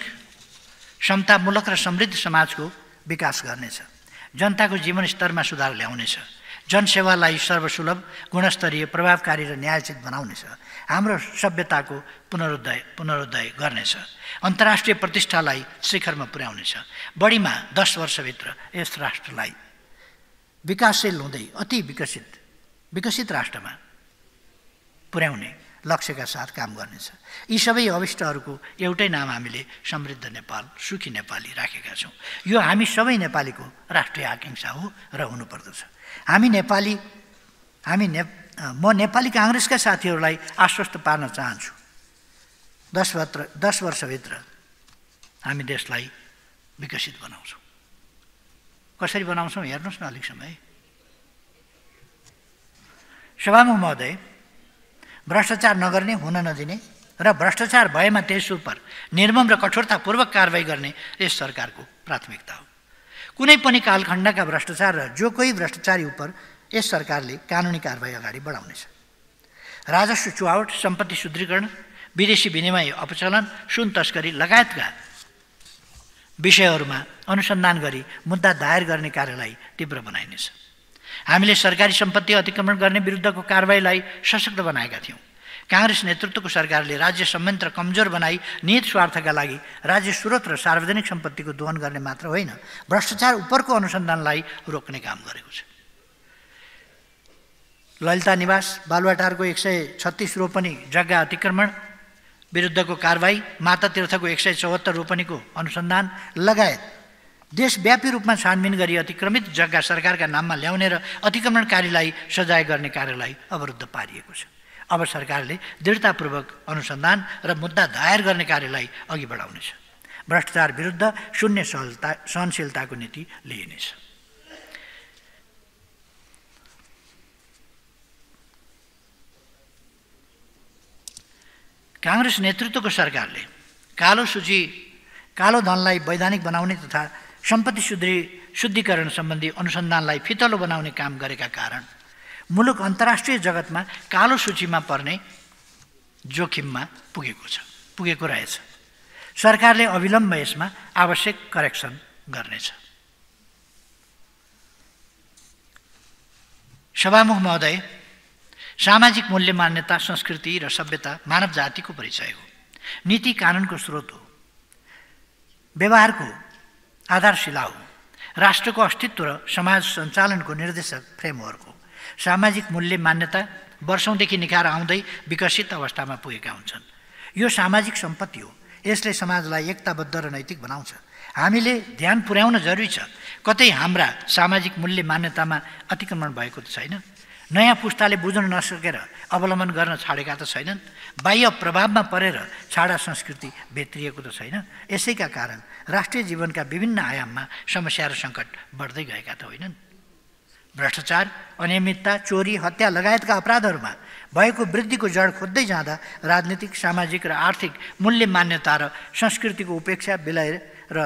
Speaker 1: क्षमतामूलक र समृद्ध समाजको विकास गर्नेछ। जनताको जीवनस्तरमा सुधार ल्याउनेछ। जनसेवालाई सर्वसुलभ गुणस्तरीय प्रभावकारी र न्यायोचित बनाउनेछ। हाम्रो सभ्यताको पुनरुदय पुनरुदय गर्नेछ। अन्तर्राष्ट्रिय प्रतिष्ठालाई शिखरमा पुर्याउनेछ। बढीमा दस वर्षभित्र यस राष्ट्रलाई विकासशील हुँदै अति विकसित विकसित राष्ट्रमा पुर्याउने लक्ष्यका साथ काम गर्नेछ। यी सबै अविष्टहरूको एउटै नाम हामीले समृद्ध नेपाल सुखी नेपाली राखेका छौँ। यो हामी सबै नेपालीको राष्ट्रिय आकाङ्क्षा हो र हुनुपर्दछ। हामी नेपाली हामी ने म नेपाली काङ्ग्रेसका साथीहरूलाई आश्वस्त पार्न चाहन्छु। दस वर्ष दस वर्षभित्र हामी देशलाई विकसित बनाउँछौँ। कसरी बनाउँछौँ हेर्नुहोस् न अलिक समय। सभामुख महोदय भ्रष्टाचार नगर्ने हुन नदिने र भ्रष्टाचार भएमा त्यस उप निर्मम र कठोरतापूर्वक कारवाही गर्ने यस सरकारको प्राथमिकता हो। कुनै पनि कालखण्डका भ्रष्टाचार र जो कोही भ्रष्टाचारी उप यस सरकारले कानुनी कारवाही अगाडि बढाउनेछ। राजस्व चुहावट सम्पत्ति शुद्धिकरण विदेशी विनिमय अपचलन सुन तस्करी लगायतका विषयहरूमा अनुसन्धान गरी मुद्दा दायर गर्ने कार्यलाई तीव्र बनाइनेछ। हामीले सरकारी सम्पत्ति अतिक्रमण गर्ने विरुद्धको कारवाहीलाई सशक्त बनाएका थियौँ। काङ्ग्रेस नेतृत्वको सरकारले राज्य संयन्त्र कमजोर बनाई नियत स्वार्थका लागि राज्य स्रोत र सार्वजनिक सम्पत्तिको दोहन गर्ने मात्र होइन भ्रष्टाचार उपरको अनुसन्धानलाई रोक्ने काम गरेको छ। ललिता निवास बालुवाटारको एक सय छत्तिस रोपनी जग्गा अतिक्रमण विरुद्धको कारवाही माता तीर्थको एक सय चौहत्तर रोपनीको अनुसन्धान लगायत देशव्यापी रूपमा छानबिन गरी अतिक्रमित जग्गा सरकारका नाममा ल्याउने र अतिक्रमणकारीलाई सजाय गर्ने कार्यलाई अवरुद्ध पारिएको छ। अब सरकारले दृढतापूर्वक अनुसन्धान र मुद्दा दायर गर्ने कार्यलाई अघि बढाउनेछ। भ्रष्टाचार विरुद्ध शून्य सहलता सहनशीलताको नीति लिइनेछ। काङ्ग्रेस नेतृत्वको सरकारले कालो सूची कालो धनलाई वैधानिक बनाउने तथा सम्पत्ति शुद्धि शुद्धिकरण सम्बन्धी अनुसन्धानलाई फितलो बनाउने काम गरेका कारण मुलुक अन्तर्राष्ट्रिय जगतमा कालो सूचीमा पर्ने जोखिममा पुगेको छ पुगेको रहेछ। सरकारले अविलम्ब यसमा आवश्यक करेक्सन गर्नेछ। सभामुख महोदय सामाजिक मूल्य मान्यता संस्कृति र सभ्यता मानव जातिको परिचय हो। नीति कानुनको स्रोत हो। व्यवहारको आधारशिला हो राष्ट्रको अस्तित्व र समाज सञ्चालनको निर्देशक फ्रेमवर्क हो सामाजिक मूल्य मान्यता वर्षौँदेखि निखार आउँदै विकसित अवस्थामा पुगेका हुन्छन्। यो सामाजिक सम्पत्ति हो। यसले समाजलाई एकताबद्ध र नैतिक बनाउँछ। हामीले ध्यान पुर्याउन जरुरी छ। कतै हाम्रा सामाजिक मूल्य मान्यतामा अतिक्रमण भएको त छैन। नयाँ पुस्ताले बुझ्न नसकेर अवलम्बन गर्न छाडेका त छैनन्। बाह्य प्रभावमा परेर छाडा संस्कृति भेत्रिएको त छैन। यसैका कारण राष्ट्रिय जीवनका विभिन्न आयाममा समस्या र सङ्कट बढ्दै गएका त होइनन्। भ्रष्टाचार अनियमितता चोरी हत्या लगायतका अपराधहरूमा भएको वृद्धिको जड खोज्दै जाँदा राजनीतिक सामाजिक र आर्थिक मूल्य मान्यता र संस्कृतिको उपेक्षा विलय र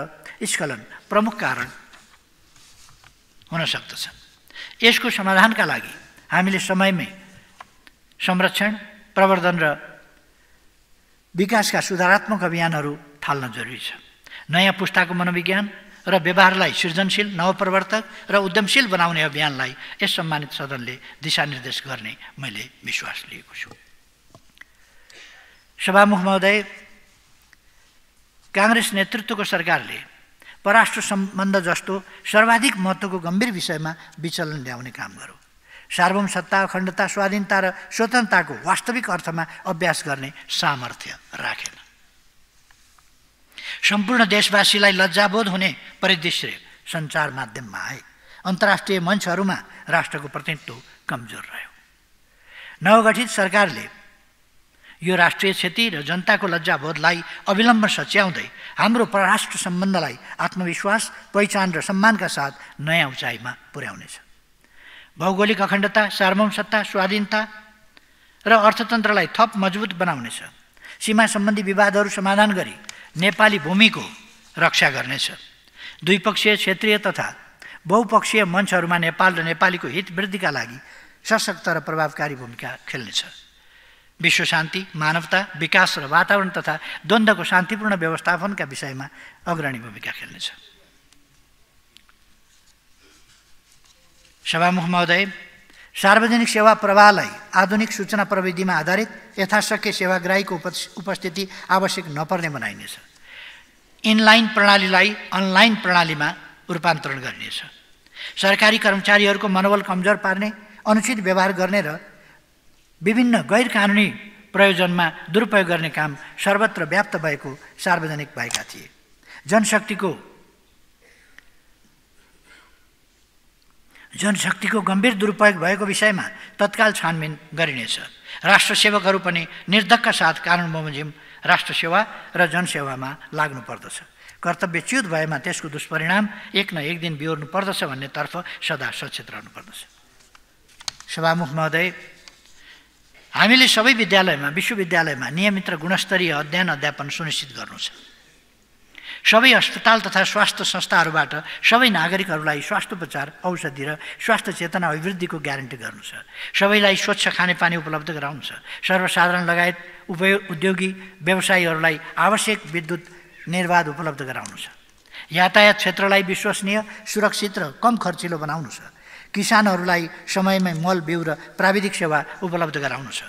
Speaker 1: स्खलन प्रमुख कारण हुन सक्दछ। यसको समाधानका लागि हामीले समयमै संरक्षण प्रवर्धन र विकासका सुधारात्मक अभियानहरू थाल्न जरुरी छ। नयाँ पुस्ताको मनोविज्ञान र व्यवहारलाई सृजनशील नवप्रवर्तक र उद्यमशील बनाउने अभियानलाई यस सम्मानित सदनले दिशानिर्देश गर्ने मैले विश्वास लिएको छु। सभामुख महोदय काङ्ग्रेस नेतृत्वको सरकारले परराष्ट्र सम्बन्ध जस्तो सर्वाधिक महत्त्वको गम्भीर विषयमा विचलन ल्याउने काम गर्यो। सार्वभौम सत्ता अखण्डता स्वाधीनता र स्वतन्त्रताको वास्तविक अर्थमा अभ्यास गर्ने सामर्थ्य राखेन। सम्पूर्ण देशवासीलाई लज्जाबोध हुने परिदृश्य सञ्चार माध्यममा आए। अन्तर्राष्ट्रिय मञ्चहरूमा राष्ट्रको प्रतिनिधित्व कमजोर रह्यो। नवगठित सरकारले यो राष्ट्रिय क्षति र जनताको लज्जाबोधलाई अविलम्ब सच्याउँदै हाम्रो परराष्ट्र सम्बन्धलाई आत्मविश्वास पहिचान र सम्मानका साथ नयाँ उचाइमा पुर्याउनेछ। भौगोलिक अखण्डता सार्वभौम सत्ता स्वाधीनता र अर्थतन्त्रलाई थप मजबुत बनाउनेछ। सीमा सम्बन्धी विवादहरू समाधान गरी नेपाली भूमिको रक्षा गर्नेछ। द्विपक्षीय क्षेत्रीय तथा बहुपक्षीय मञ्चहरूमा नेपाल र नेपालीको हित वृद्धिका लागि सशक्त र प्रभावकारी भूमिका खेल्नेछ। विश्व शान्ति मानवता विकास र वातावरण तथा द्वन्द्वको शान्तिपूर्ण व्यवस्थापनका विषयमा अग्रणी भूमिका खेल्नेछ। सभामुख महोदय सार्वजनिक सेवा प्रवाहलाई आधुनिक सूचना प्रविधिमा आधारित यथाशक्य सेवाग्राहीको उपस्थिति आवश्यक नपर्ने बनाइनेछ इनलाइन प्रणालीलाई अनलाइन प्रणालीमा रूपान्तरण गरिनेछ सरकारी कर्मचारीहरूको मनोबल कमजोर पार्ने अनुचित व्यवहार गर्ने र विभिन्न गैर कानुनी प्रयोजनमा दुरुपयोग गर्ने काम सर्वत्र व्याप्त भएको सार्वजनिक भएका थिए जनशक्तिको जनशक्तिको गम्भीर दुरुपयोग भएको विषयमा तत्काल छानबिन गरिनेछ। राष्ट्र सेवकहरू पनि निर्धक्का साथ कानुन बमोजिम राष्ट्र सेवा र जनसेवामा लाग्नुपर्दछ कर्तव्यच्युत भएमा त्यसको दुष्परिणाम एक न एक दिन बिहोर्नु पर्दछ भन्नेतर्फ सदा सचेत रहनुपर्दछ सभामुख महोदय हामीले सबै विद्यालयमा विश्वविद्यालयमा नियमित र गुणस्तरीय अध्ययन अध्यापन सुनिश्चित गर्नु छ। सबै अस्पताल तथा स्वास्थ्य संस्थाहरूबाट सबै नागरिकहरूलाई स्वास्थ्योपचार औषधि र स्वास्थ्य चेतना अभिवृद्धिको ग्यारेन्टी गर्नु छ। सबैलाई स्वच्छ खानेपानी उपलब्ध गराउनु छ। सर्वसाधारण लगायत उपयोग उद्योगी व्यवसायीहरूलाई आवश्यक विद्युत निर्वाध उपलब्ध गराउनु छ। यातायात क्षेत्रलाई विश्वसनीय सुरक्षित र कम खर्चिलो बनाउनु छ। किसानहरूलाई समयमै मल बिउ र प्राविधिक सेवा उपलब्ध गराउनु छ।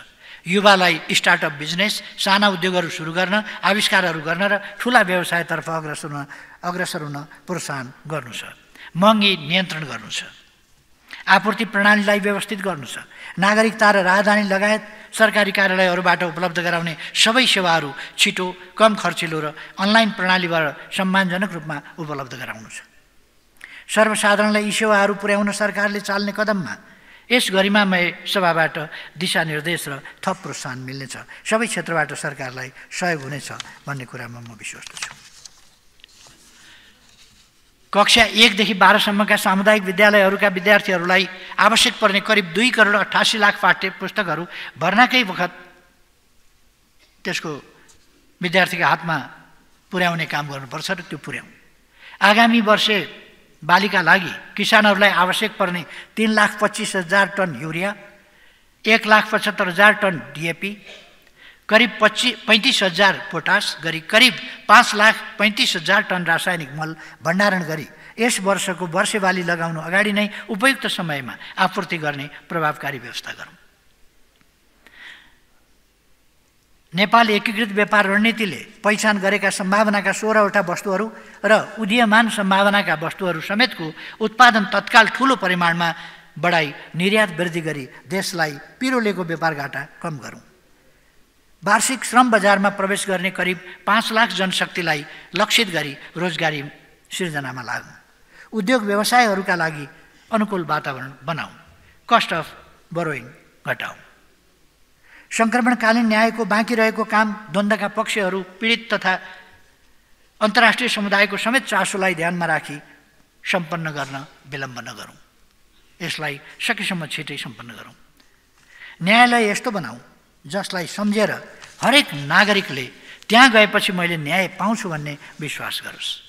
Speaker 1: युवालाई स्टार्टअप बिजनेस साना उद्योगहरू सुरु गर्न आविष्कारहरू गर्न र ठुला व्यवसायतर्फ अग्रसर हुन अग्रसर हुन प्रोत्साहन गर्नु छ। महँगी नियन्त्रण गर्नु छ। आपूर्ति प्रणालीलाई व्यवस्थित गर्नु छ। नागरिकता र राजधानी लगायत सरकारी कार्यालयहरूबाट उपलब्ध गराउने सबै सेवाहरू छिटो कम खर्चिलो र अनलाइन प्रणालीबाट सम्मानजनक रूपमा उपलब्ध गराउनु छ। सर्वसाधारणलाई यी सेवाहरू पुर्याउन सरकारले चाल्ने कदममा यस गरिमामय सभाबाट दिशानिर्देश र थप प्रोत्साहन मिल्नेछ। सबै क्षेत्रबाट सरकारलाई सहयोग हुनेछ भन्ने कुरामा म विश्वस्त छु। कक्षा एकदेखि बाह्रसम्मका सामुदायिक विद्यालयहरूका विद्यार्थीहरूलाई आवश्यक पर्ने करिब दुई करोड अठासी लाख पाठ्य पुस्तकहरू भर्नाकै वखत त्यसको विद्यार्थीका हातमा पुर्याउने काम गर्नुपर्छ र त्यो पुर्याउँ। आगामी वर्ष बालीका लागि किसानहरूलाई आवश्यक पर्ने तिन लाख पच्चिस हजार टन युरिया एक लाख पचहत्तर हजार टन डिएपी करिब पच्चिस पैँतिस हजार पोटास गरी करिब पाँच लाख पैँतिस हजार टन रासायनिक मल भण्डारण गरी यस वर्षको वर्षे बाली लगाउनु अगाडि नै उपयुक्त समयमा आपूर्ति गर्ने प्रभावकारी व्यवस्था गरौँ। नेपाल एकीकृत व्यापार रणनीतिले पहिचान गरेका सम्भावनाका सोह्रवटा वस्तुहरू र उदीयमान सम्भावनाका वस्तुहरू समेतको उत्पादन तत्काल ठुलो परिमाणमा बढाई निर्यात वृद्धि गरी देशलाई पिरोलेको व्यापार घाटा कम गरौँ। वार्षिक श्रम बजारमा प्रवेश गर्ने करिब पाँच लाख जनशक्तिलाई लक्षित गरी रोजगारी सिर्जनामा लागौँ। उद्योग व्यवसायहरूका लागि अनुकूल वातावरण बनाऊ। कस्ट अफ बोरोइङ घटाऊ। सङ्क्रमणकालीन न्यायको बाँकी रहेको काम द्वन्द्वका पक्षहरू पीडित तथा अन्तर्राष्ट्रिय समुदायको समेत चासोलाई ध्यानमा राखी सम्पन्न गर्न विलम्ब नगरौँ। यसलाई सकेसम्म छिटै सम्पन्न गरौँ। न्यायालय यस्तो बनाऊ जसलाई सम्झेर हरेक नागरिकले त्यहाँ गएपछि मैले न्याय पाउँछु भन्ने विश्वास गरोस्।